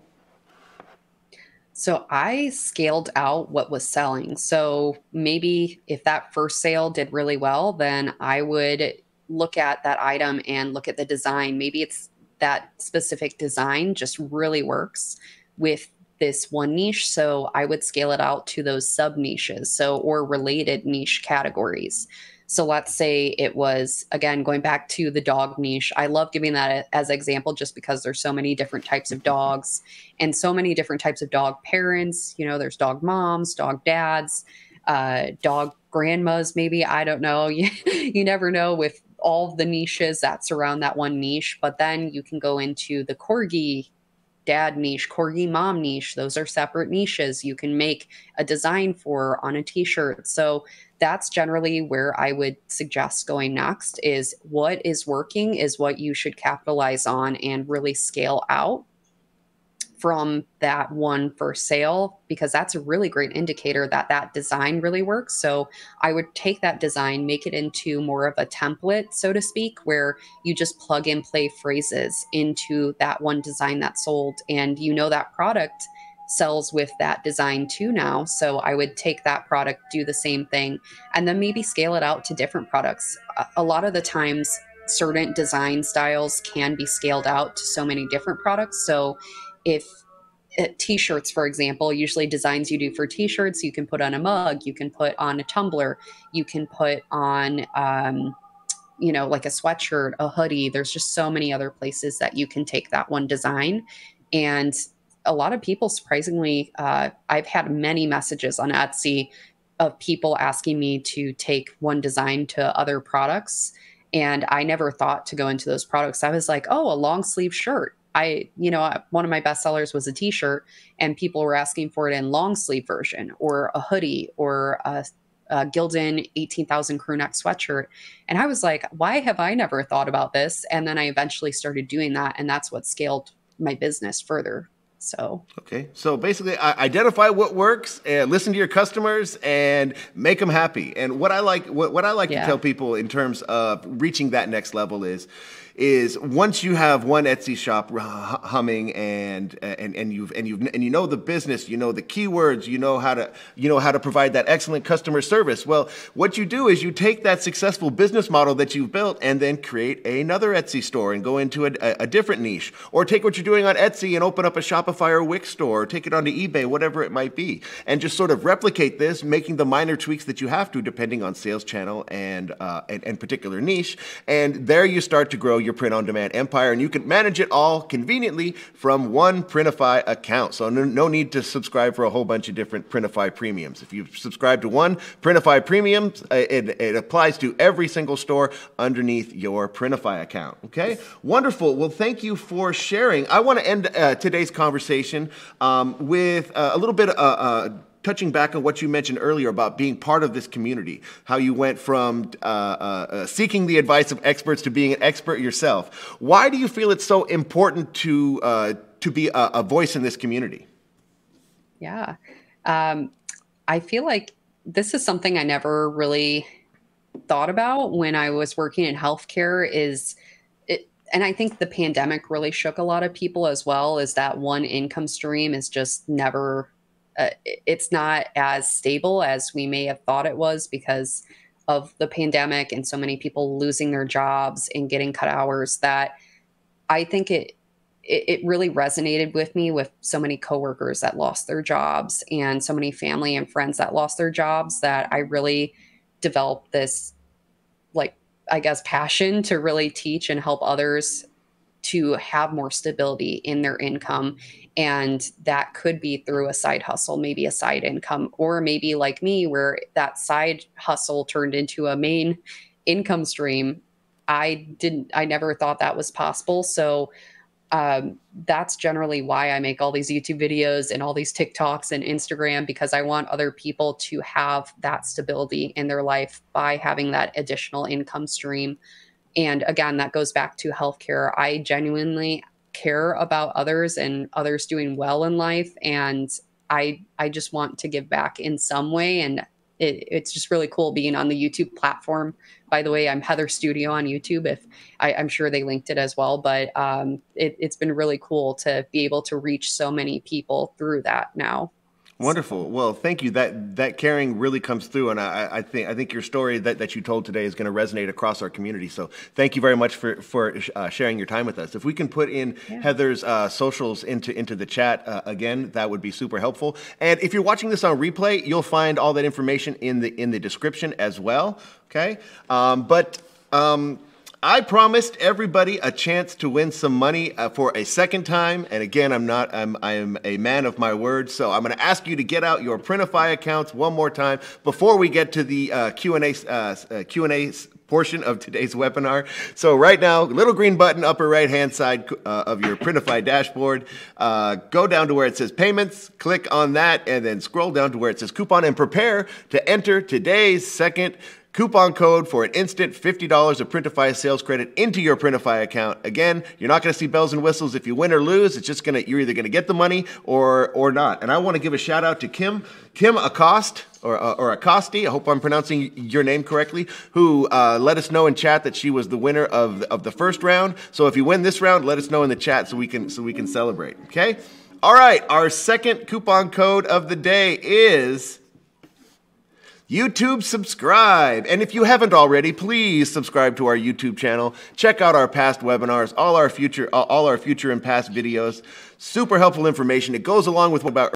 So I scaled out what was selling. So maybe if that first sale did really well, then I would look at that item and look at the design. Maybe it's that specific design just really works with this one niche. So I would scale it out to those sub niches, so or related niche categories. So let's say it was again going back to the dog niche. I love giving that as example just because there's so many different types of dogs and so many different types of dog parents. You know, there's dog moms, dog dads, uh, dog grandmas. Maybe I don't know. You, you never know with all the niches that surround that one niche. But then you can go into the corgi dad niche, corgi mom niche. Those are separate niches you can make a design for on a t-shirt. So that's generally where I would suggest going next is what is working is what you should capitalize on and really scale out from that one first sale because that's a really great indicator that that design really works. So I would take that design, make it into more of a template, so to speak, where you just plug and play phrases into that one design that sold. And you know that product sells with that design too now. So I would take that product, do the same thing, and then maybe scale it out to different products. A lot of the times, certain design styles can be scaled out to so many different products. So if uh, t-shirts for example usually designs you do for t-shirts you can put on a mug you can put on a tumbler you can put on um, you know like a sweatshirt a hoodie. There's just so many other places that you can take that one design. And a lot of people surprisingly uh, i've had many messages on etsy of people asking me to take one design to other products and i never thought to go into those products. I was like oh a long sleeve shirt I, you know, one of my best sellers was a t-shirt and people were asking for it in long sleeve version or a hoodie or a, a Gildan 18,000 crew neck sweatshirt. And I was like, why have I never thought about this? And then I eventually started doing that. And that's what scaled my business further. So, okay. So basically, identify what works and listen to your customers and make them happy. And what I like, what, what I like yeah. to tell people in terms of reaching that next level is, is once you have one Etsy shop humming and and and you've and you and you know the business, you know the keywords, you know how to you know how to provide that excellent customer service. Well, what you do is you take that successful business model that you've built and then create another Etsy store and go into a, a different niche, or take what you're doing on Etsy and open up a Shopify or Wix store, or take it onto eBay, whatever it might be, and just sort of replicate this, making the minor tweaks that you have to depending on sales channel and uh, and, and particular niche, and there you start to grow your print on demand empire, and you can manage it all conveniently from one Printify account. So, no, no, need to subscribe for a whole bunch of different Printify premiums. If you subscribe to one Printify premium, uh, it, it applies to every single store underneath your Printify account. Okay, wonderful. Well, thank you for sharing. I want to end uh, today's conversation um, with uh, a little bit. Uh, uh touching back on what you mentioned earlier about being part of this community, how you went from uh, uh, uh, seeking the advice of experts to being an expert yourself. Why do you feel it's so important to uh, to be a, a, voice in this community? Yeah, um, I feel like this is something I never really thought about when I was working in healthcare. Is it, and I think the pandemic really shook a lot of people as well. Is that one income stream is just never uh, it's not as stable as we may have thought it was because of the pandemic and so many people losing their jobs and getting cut hours that I think it it, really resonated with me with so many coworkers that lost their jobs and so many family and friends that lost their jobs that I really developed this like I guess passion to really teach and help others to have more stability in their income. And that could be through a side hustle, maybe a side income, or maybe like me, where that side hustle turned into a main income stream. I didn't, I never thought that was possible. So, um, that's generally why I make all these YouTube videos and all these TikToks and Instagram because I want other people to have that stability in their life by having that additional income stream. And again, that goes back to healthcare. I genuinely care about others and others doing well in life. And I I just want to give back in some way. And it, it's just really cool being on the YouTube platform. By the way, I'm Heather Studio on YouTube. If I, am sure they linked it as well, but um, it, it's been really cool to be able to reach so many people through that now. Wonderful. Well, thank you. That that caring really comes through, and I, I think I think your story that, that you told today is going to resonate across our community. So, thank you very much for for uh, sharing your time with us. If we can put in yeah. Heather's uh, socials into into the chat uh, again, that would be super helpful. And if you're watching this on replay, you'll find all that information in the in the description as well. Okay, um, but. Um, I promised everybody a chance to win some money uh, for a second time, and again, I'm not. I'm I am a man of my word, so I'm going to ask you to get out your Printify accounts one more time before we get to the uh, Q and A uh, uh Q and A portion of today's webinar. So right now, little green button upper right hand side uh, of your Printify dashboard. Uh, go down to where it says payments, click on that, and then scroll down to where it says coupon and prepare to enter today's second Coupon code for an instant $50 of Printify sales credit into your Printify account. Again, you're not going to see bells and whistles if you win or lose. It's just going to you're either going to get the money or or not. And I want to give a shout out to Kim Kim Acost or uh, or Acosti. I hope I'm pronouncing your name correctly. Who uh, let us know in chat that she was the winner of of the first round. So if you win this round, let us know in the chat so we can so we can celebrate. Okay. All right. Our second coupon code of the day is YouTube subscribe. And if you haven't already, please subscribe to our YouTube channel. Check out our past webinars, all our future all our future and past videos. Super helpful information. It goes along with what about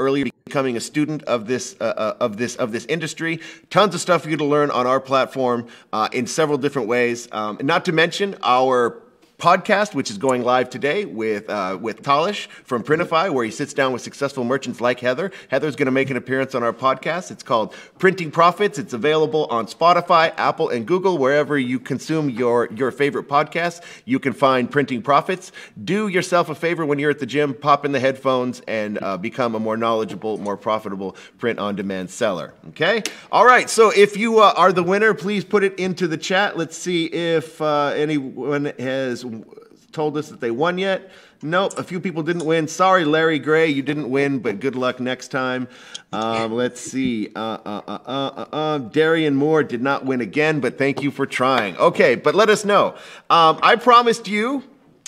earlier becoming a student of this uh, uh, of this of this industry. Tons of stuff for you to learn on our platform uh, in several different ways. Um, not to mention our podcast, which is going live today with uh, with Talish from Printify, where he sits down with successful merchants like Heather. Heather's going to make an appearance on our podcast. It's called Printing Profits. It's available on Spotify, Apple, and Google, wherever you consume your your favorite podcasts. You can find Printing Profits. Do yourself a favor when you're at the gym, pop in the headphones, and uh, become a more knowledgeable, more profitable print-on-demand seller. Okay. All right. So if you uh, are the winner, please put it into the chat. Let's see if uh, anyone has told us that they won yet. Nope, a few people didn't win. Sorry, Larry Gray, you didn't win, but good luck next time. Um, let's see. Uh, uh, uh, uh, uh, Darian Moore did not win again, but thank you for trying. Okay, but let us know. Um, I promised you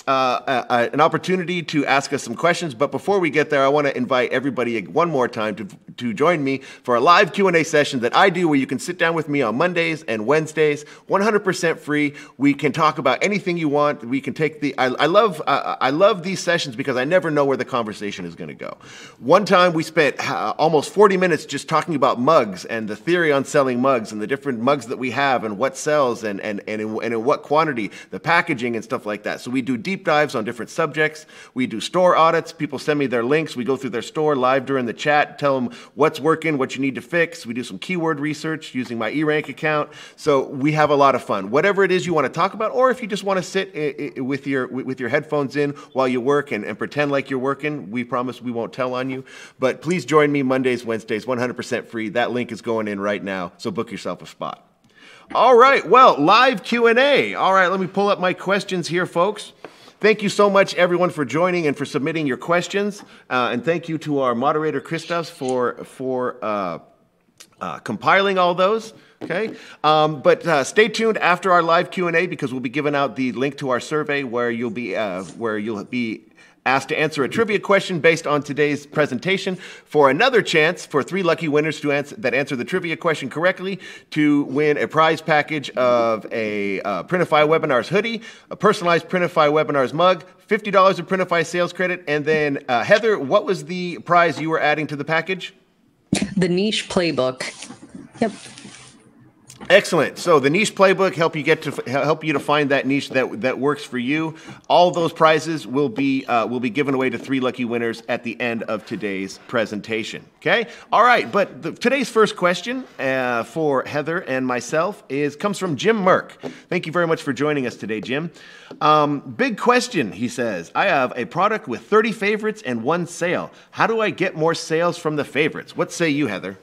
uh, uh, an opportunity to ask us some questions. But before we get there, I want to invite everybody one more time to, to join me for a live Q&A session that I do where you can sit down with me on Mondays and Wednesdays, 100% free. We can talk about anything you want. We can take the, I, I love, uh, I love these sessions because I never know where the conversation is going to go. One time we spent uh, almost 40 minutes just talking about mugs and the theory on selling mugs and the different mugs that we have and what sells and, and, and, in, and in what quantity, the packaging and stuff like that. So we do deep deep dives on different subjects. We do store audits. People send me their links. We go through their store live during the chat, tell them what's working, what you need to fix. We do some keyword research using my eRank account. So we have a lot of fun. Whatever it is you want to talk about, or if you just want to sit with your with your headphones in while you work and, and pretend like you're working, we promise we won't tell on you. But please join me Mondays, Wednesdays, 100% free. That link is going in right now. So book yourself a spot. All right, well, live Q&A. All right, let me pull up my questions here, folks. Thank you so much, everyone, for joining and for submitting your questions. Uh, and thank you to our moderator, Christos, for, for uh, uh, compiling all those. Okay, um, but uh, stay tuned after our live Q and A because we'll be giving out the link to our survey where you'll be uh, where you'll be asked to answer a trivia question based on today's presentation for another chance for three lucky winners to answer, that answer the trivia question correctly to win a prize package of a uh, Printify Webinars hoodie, a personalized Printify Webinars mug, $50 of Printify sales credit, and then uh, Heather, what was the prize you were adding to the package? The niche playbook. Yep. Excellent. So the niche playbook help you get to help you to find that niche that that works for you. All those prizes will be uh, will be given away to three lucky winners at the end of today's presentation. Okay. All right. But the, today's first question uh, for Heather and myself is comes from Jim Merck. Thank you very much for joining us today, Jim. Um, big question. He says, I have a product with 30 favorites and one sale. How do I get more sales from the favorites? What say you, Heather?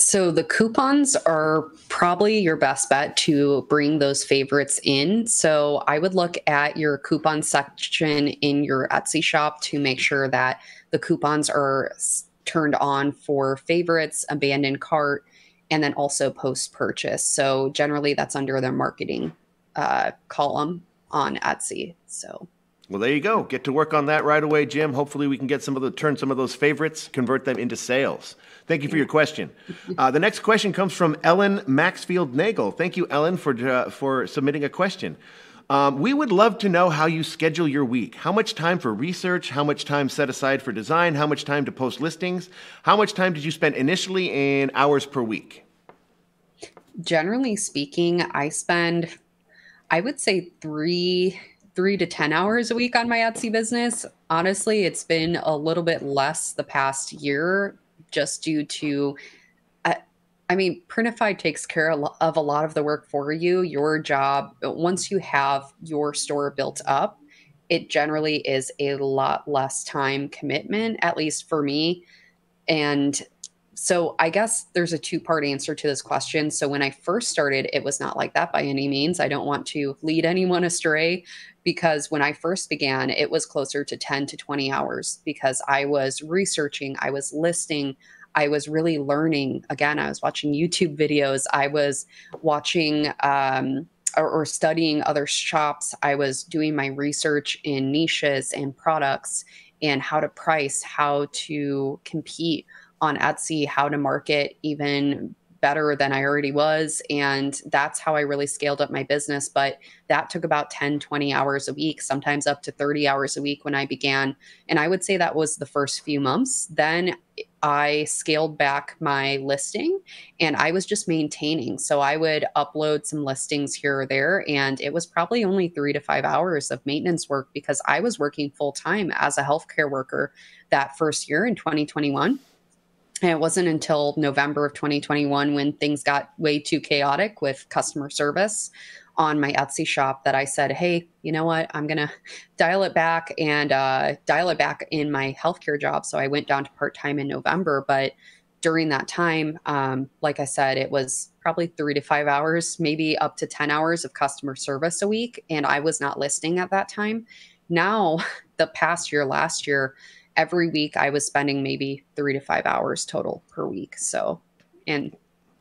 So the coupons are probably your best bet to bring those favorites in. So I would look at your coupon section in your Etsy shop to make sure that the coupons are turned on for favorites, abandoned cart, and then also post purchase. So generally that's under their marketing uh, column on Etsy. So Well, there you go. Get to work on that right away, Jim. Hopefully, we can get some of the turn some of those favorites, convert them into sales. Thank you for your question. Uh, the next question comes from Ellen Maxfield Nagel. Thank you, Ellen, for uh, for submitting a question. Um, we would love to know how you schedule your week. How much time for research? How much time set aside for design? How much time to post listings? How much time did you spend initially in hours per week? Generally speaking, I spend, I would say, three three to 10 hours a week on my Etsy business. Honestly, it's been a little bit less the past year just due to, I mean, Printify takes care of a lot of the work for you. Your job, once you have your store built up, it generally is a lot less time commitment, at least for me. And so I guess there's a two part answer to this question. So when I first started, it was not like that by any means. I don't want to lead anyone astray because when I first began, it was closer to 10 to 20 hours because I was researching, I was listing, I was really learning. Again, I was watching YouTube videos, I was watching um, or, or studying other shops, I was doing my research in niches and products and how to price, how to compete on Etsy, how to market even better than I already was. And that's how I really scaled up my business. But that took about 10, 20 hours a week, sometimes up to 30 hours a week when I began. And I would say that was the first few months. Then I scaled back my listing and I was just maintaining. So I would upload some listings here or there. And it was probably only three to five hours of maintenance work because I was working full time as a healthcare worker that first year in 2021 and it wasn't until November of 2021 when things got way too chaotic with customer service on my Etsy shop that I said, hey, you know what? I'm going to dial it back and uh, dial it back in my healthcare job. So I went down to part time in November. But during that time, um, like I said, it was probably three to five hours, maybe up to 10 hours of customer service a week. And I was not listing at that time. Now, the past year, last year, every week I was spending maybe three to five hours total per week. So, and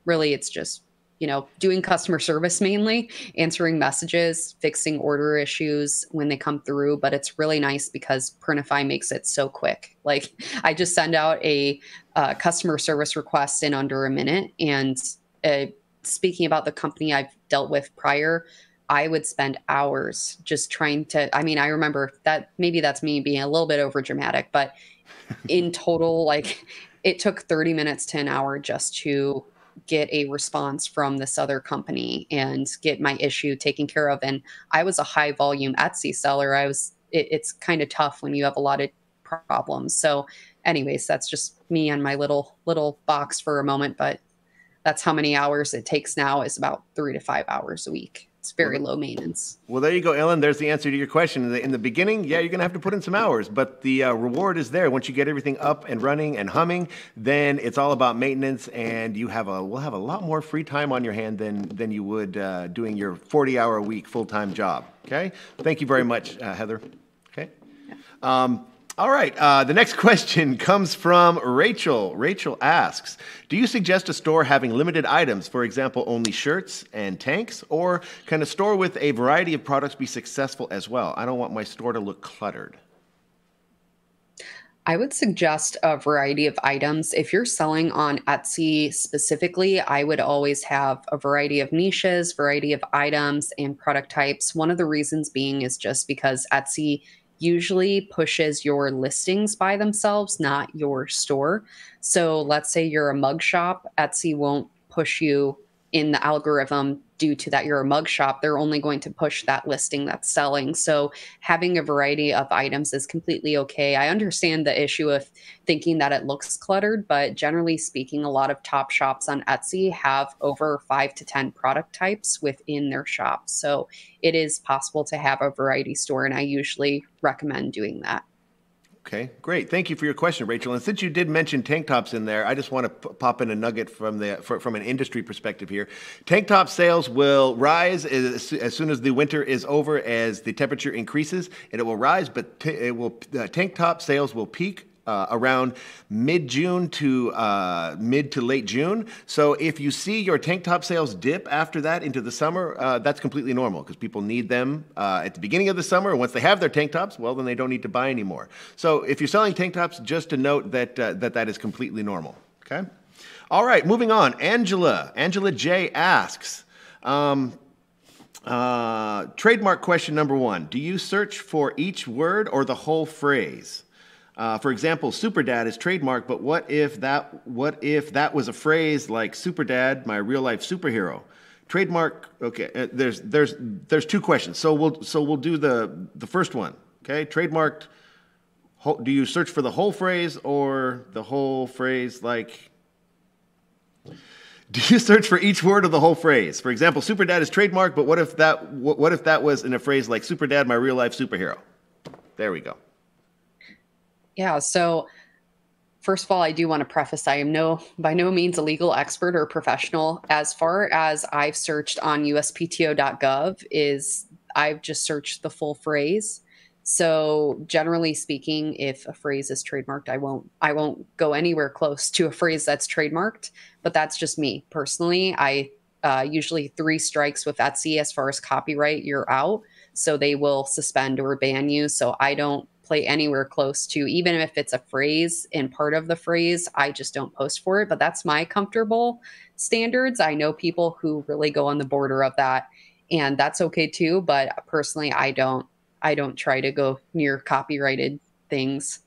really it's just, you know, doing customer service mainly, answering messages, fixing order issues when they come through. But it's really nice because Printify makes it so quick. Like I just send out a uh, customer service request in under a minute. And uh, speaking about the company I've dealt with prior, I would spend hours just trying to. I mean, I remember that maybe that's me being a little bit over dramatic, but in total, like it took 30 minutes to an hour just to get a response from this other company and get my issue taken care of. And I was a high volume Etsy seller. I was, it, it's kind of tough when you have a lot of problems. So, anyways, that's just me and my little, little box for a moment, but that's how many hours it takes now is about three to five hours a week it's very low maintenance. Well, there you go, Ellen. There's the answer to your question. In the, in the beginning, yeah, you're going to have to put in some hours, but the uh, reward is there. Once you get everything up and running and humming, then it's all about maintenance, and you have a will have a lot more free time on your hand than than you would uh, doing your 40 hour a week full time job. Okay. Thank you very much, uh, Heather. Okay. Um, all right. Uh, the next question comes from Rachel. Rachel asks Do you suggest a store having limited items, for example, only shirts and tanks? Or can a store with a variety of products be successful as well? I don't want my store to look cluttered. I would suggest a variety of items. If you're selling on Etsy specifically, I would always have a variety of niches, variety of items, and product types. One of the reasons being is just because Etsy usually pushes your listings by themselves, not your store. So let's say you're a mug shop, Etsy won't push you in the algorithm due to that you're a mug shop they're only going to push that listing that's selling. So having a variety of items is completely okay. I understand the issue of thinking that it looks cluttered but generally speaking a lot of top shops on etsy have over 5 to 10 product types within their shop. So it is possible to have a variety store and i usually recommend doing that Okay, great. Thank you for your question, Rachel. And since you did mention tank tops in there, I just want to pop in a nugget from the for, from an industry perspective here. Tank top sales will rise as, as, soon as the winter is over, as the temperature increases, and it will rise. But t- it will uh, tank top sales will peak uh, around mid June to uh, mid to late June. So if you see your tank top sales dip after that into the summer, uh, that's completely normal because people need them uh, at the beginning of the summer. Once they have their tank tops, well, then they don't need to buy anymore. So if you're selling tank tops, just to note that uh, that, that is completely normal. Okay. All right, moving on. Angela, Angela J asks. Um, uh, trademark question number one Do you search for each word or the whole phrase? Uh, for example, super dad is trademark, but what if that what if that was a phrase like super dad, my real life superhero? Trademark. Okay, uh, there's there's there's two questions. So we'll so we'll do the the first one. Okay, trademarked. Do you search for the whole phrase or the whole phrase like? Do you search for each word of the whole phrase? For example, super dad is trademark, but what if that what if that was in a phrase like super dad, my real life superhero? There we go. Yeah. So, first of all, I do want to preface I am no by no means a legal expert or professional. As far as I've searched on USPTO.gov, is I've just searched the full phrase. So generally speaking, if a phrase is trademarked, I won't I won't go anywhere close to a phrase that's trademarked. But that's just me personally. I uh, usually three strikes with Etsy as far as copyright, you're out. So they will suspend or ban you. So I don't play anywhere close to, even if it's a phrase and part of the phrase, I just don't post for it. But that's my comfortable standards. I know people who really go on the border of that, and that's okay too. But personally, I don't. I don't try to go near copyrighted things.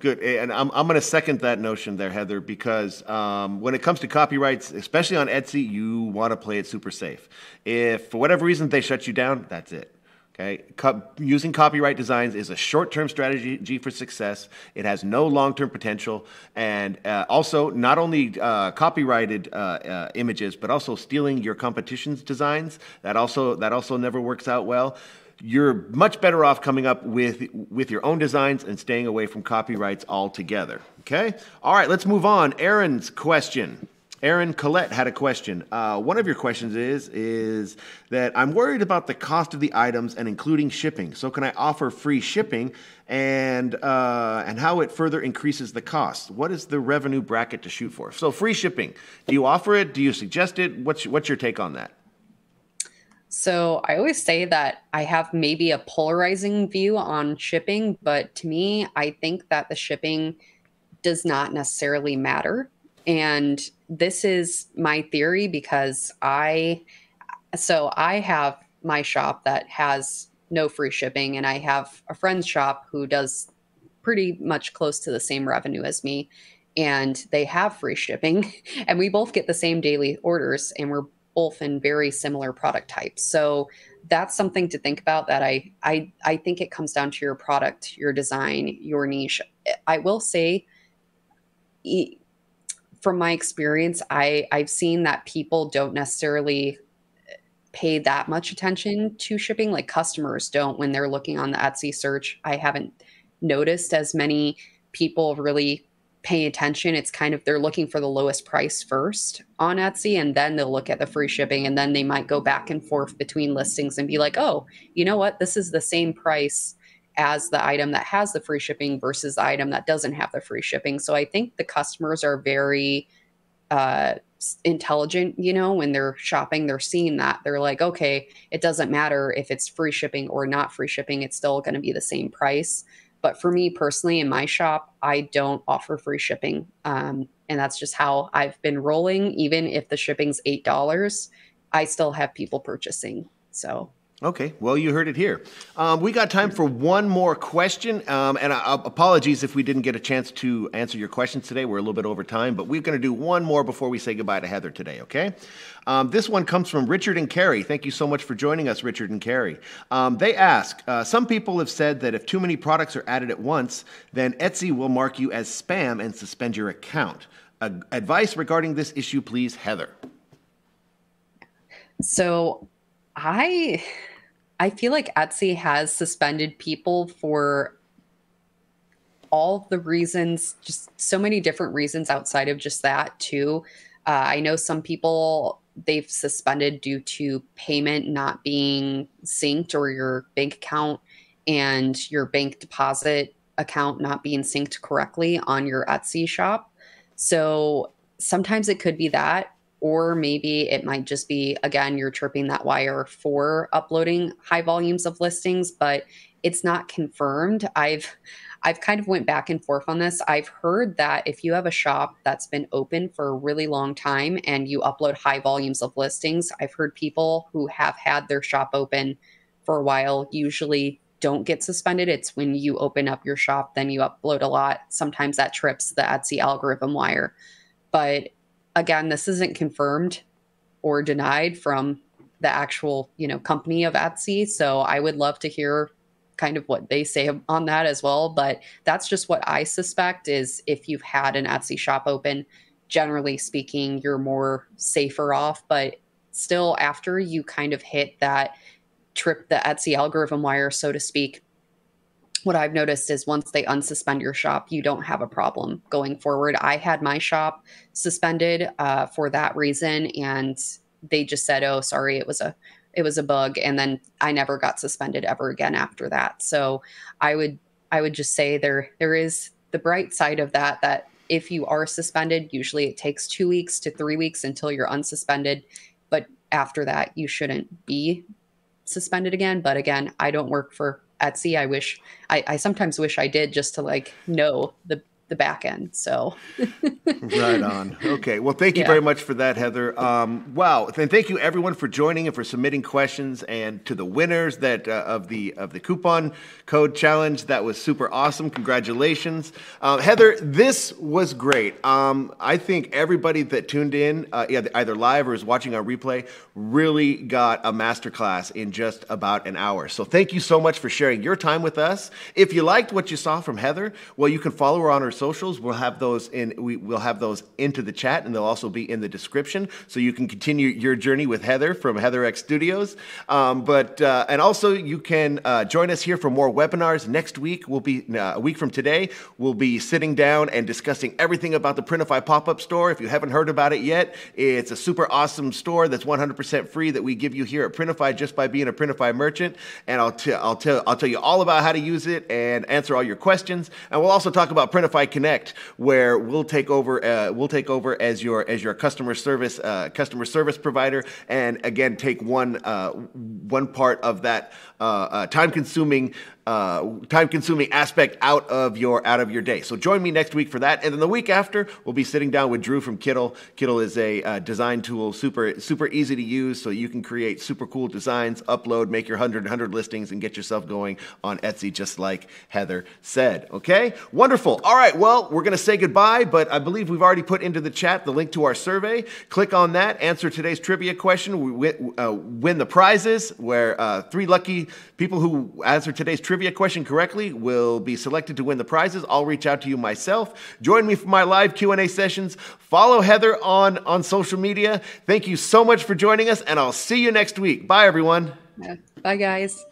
Good, and I'm I'm going to second that notion there, Heather, because um, when it comes to copyrights, especially on Etsy, you want to play it super safe. If for whatever reason they shut you down, that's it. Okay, Co- using copyright designs is a short-term strategy for success. It has no long-term potential, and uh, also not only uh, copyrighted uh, uh, images, but also stealing your competition's designs. That also that also never works out well. You're much better off coming up with with your own designs and staying away from copyrights altogether. Okay, all right, let's move on. Aaron's question. Aaron Collette had a question. Uh, one of your questions is is that I'm worried about the cost of the items and including shipping. So can I offer free shipping and uh, and how it further increases the cost? What is the revenue bracket to shoot for? So free shipping. Do you offer it? Do you suggest it? What's what's your take on that? So I always say that I have maybe a polarizing view on shipping, but to me, I think that the shipping does not necessarily matter. And this is my theory because I, so I have my shop that has no free shipping, and I have a friend's shop who does pretty much close to the same revenue as me. And they have free shipping, and we both get the same daily orders, and we're both in very similar product types. So that's something to think about that I I I think it comes down to your product, your design, your niche. I will say from my experience, I I've seen that people don't necessarily pay that much attention to shipping like customers don't when they're looking on the Etsy search. I haven't noticed as many people really pay attention. It's kind of they're looking for the lowest price first on Etsy and then they'll look at the free shipping and then they might go back and forth between listings and be like, "Oh, you know what? This is the same price as the item that has the free shipping versus the item that doesn't have the free shipping. So I think the customers are very uh, intelligent, you know, when they're shopping, they're seeing that. They're like, okay, it doesn't matter if it's free shipping or not free shipping, it's still going to be the same price. But for me personally, in my shop, I don't offer free shipping. Um, and that's just how I've been rolling. Even if the shipping's $8, I still have people purchasing. So Okay, well, you heard it here. Um, we got time for one more question, um, and uh, apologies if we didn't get a chance to answer your questions today. We're a little bit over time, but we're going to do one more before we say goodbye to Heather today, okay? Um, this one comes from Richard and Carrie. Thank you so much for joining us, Richard and Carrie. Um, they ask uh, Some people have said that if too many products are added at once, then Etsy will mark you as spam and suspend your account. Uh, advice regarding this issue, please, Heather. So, I I feel like Etsy has suspended people for all the reasons, just so many different reasons outside of just that, too. Uh, I know some people they've suspended due to payment not being synced or your bank account and your bank deposit account not being synced correctly on your Etsy shop. So sometimes it could be that, or maybe it might just be, again, you're tripping that wire for uploading high volumes of listings, but it's not confirmed. I've I've kind of went back and forth on this. I've heard that if you have a shop that's been open for a really long time and you upload high volumes of listings, I've heard people who have had their shop open for a while usually don't get suspended. It's when you open up your shop, then you upload a lot. Sometimes that trips the Etsy algorithm wire. But again, this isn't confirmed or denied from the actual, you know, company of Etsy. So I would love to hear kind of what they say on that as well. But that's just what I suspect is if you've had an Etsy shop open, generally speaking, you're more safer off. But still, after you kind of hit that trip the Etsy algorithm wire, so to speak, what I've noticed is once they unsuspend your shop, you don't have a problem going forward. I had my shop suspended uh, for that reason, and they just said, "Oh, sorry, it was a it was a bug and then i never got suspended ever again after that so i would i would just say there there is the bright side of that that if you are suspended usually it takes two weeks to three weeks until you're unsuspended but after that you shouldn't be suspended again but again i don't work for etsy i wish I, I sometimes wish i did just to like know the the back end. So, right on. Okay. Well, thank you yeah. very much for that, Heather. Um, wow. And thank you everyone for joining and for submitting questions, and to the winners that uh, of the of the coupon code challenge. That was super awesome. Congratulations, uh, Heather. This was great. Um, I think everybody that tuned in, uh, either live or is watching our replay, really got a masterclass in just about an hour. So, thank you so much for sharing your time with us. If you liked what you saw from Heather, well, you can follow her on her socials. We'll have those in. We will have those into the chat, and they'll also be in the description, so you can continue your journey with Heather from Heather X Studios. Um, but uh, and also you can uh, join us here for more webinars next week. We'll be uh, a week from today. We'll be sitting down and discussing everything about the Printify pop-up store. If you haven't heard about it yet, it's a super awesome store that's 100% free that we give you here at Printify just by being a Printify merchant. And I'll, t- I'll tell I'll tell you all about how to use it and answer all your questions. And we'll also talk about Printify Connect, where we'll take over. Uh, we'll take over as your as your customer service uh, customer service provider, and again take one uh, one part of that uh, uh, time consuming uh, time consuming aspect out of your out of your day. So join me next week for that, and then the week after we'll be sitting down with Drew from Kittl. Kittl is a uh, design tool, super super easy to use, so you can create super cool designs, upload, make your 100 100 listings, and get yourself going on Etsy, just like Heather said. Okay, wonderful. All right, well we're gonna say goodbye, but I believe we've already put into the chat the link to our survey. Click on that, answer today's trivia question. We win, uh, win the prizes, where uh, three lucky people who answer today's trivia trivia question correctly will be selected to win the prizes. I'll reach out to you myself. Join me for my live Q&A sessions. Follow Heather on, on social media. Thank you so much for joining us, and I'll see you next week. Bye, everyone. Bye, guys.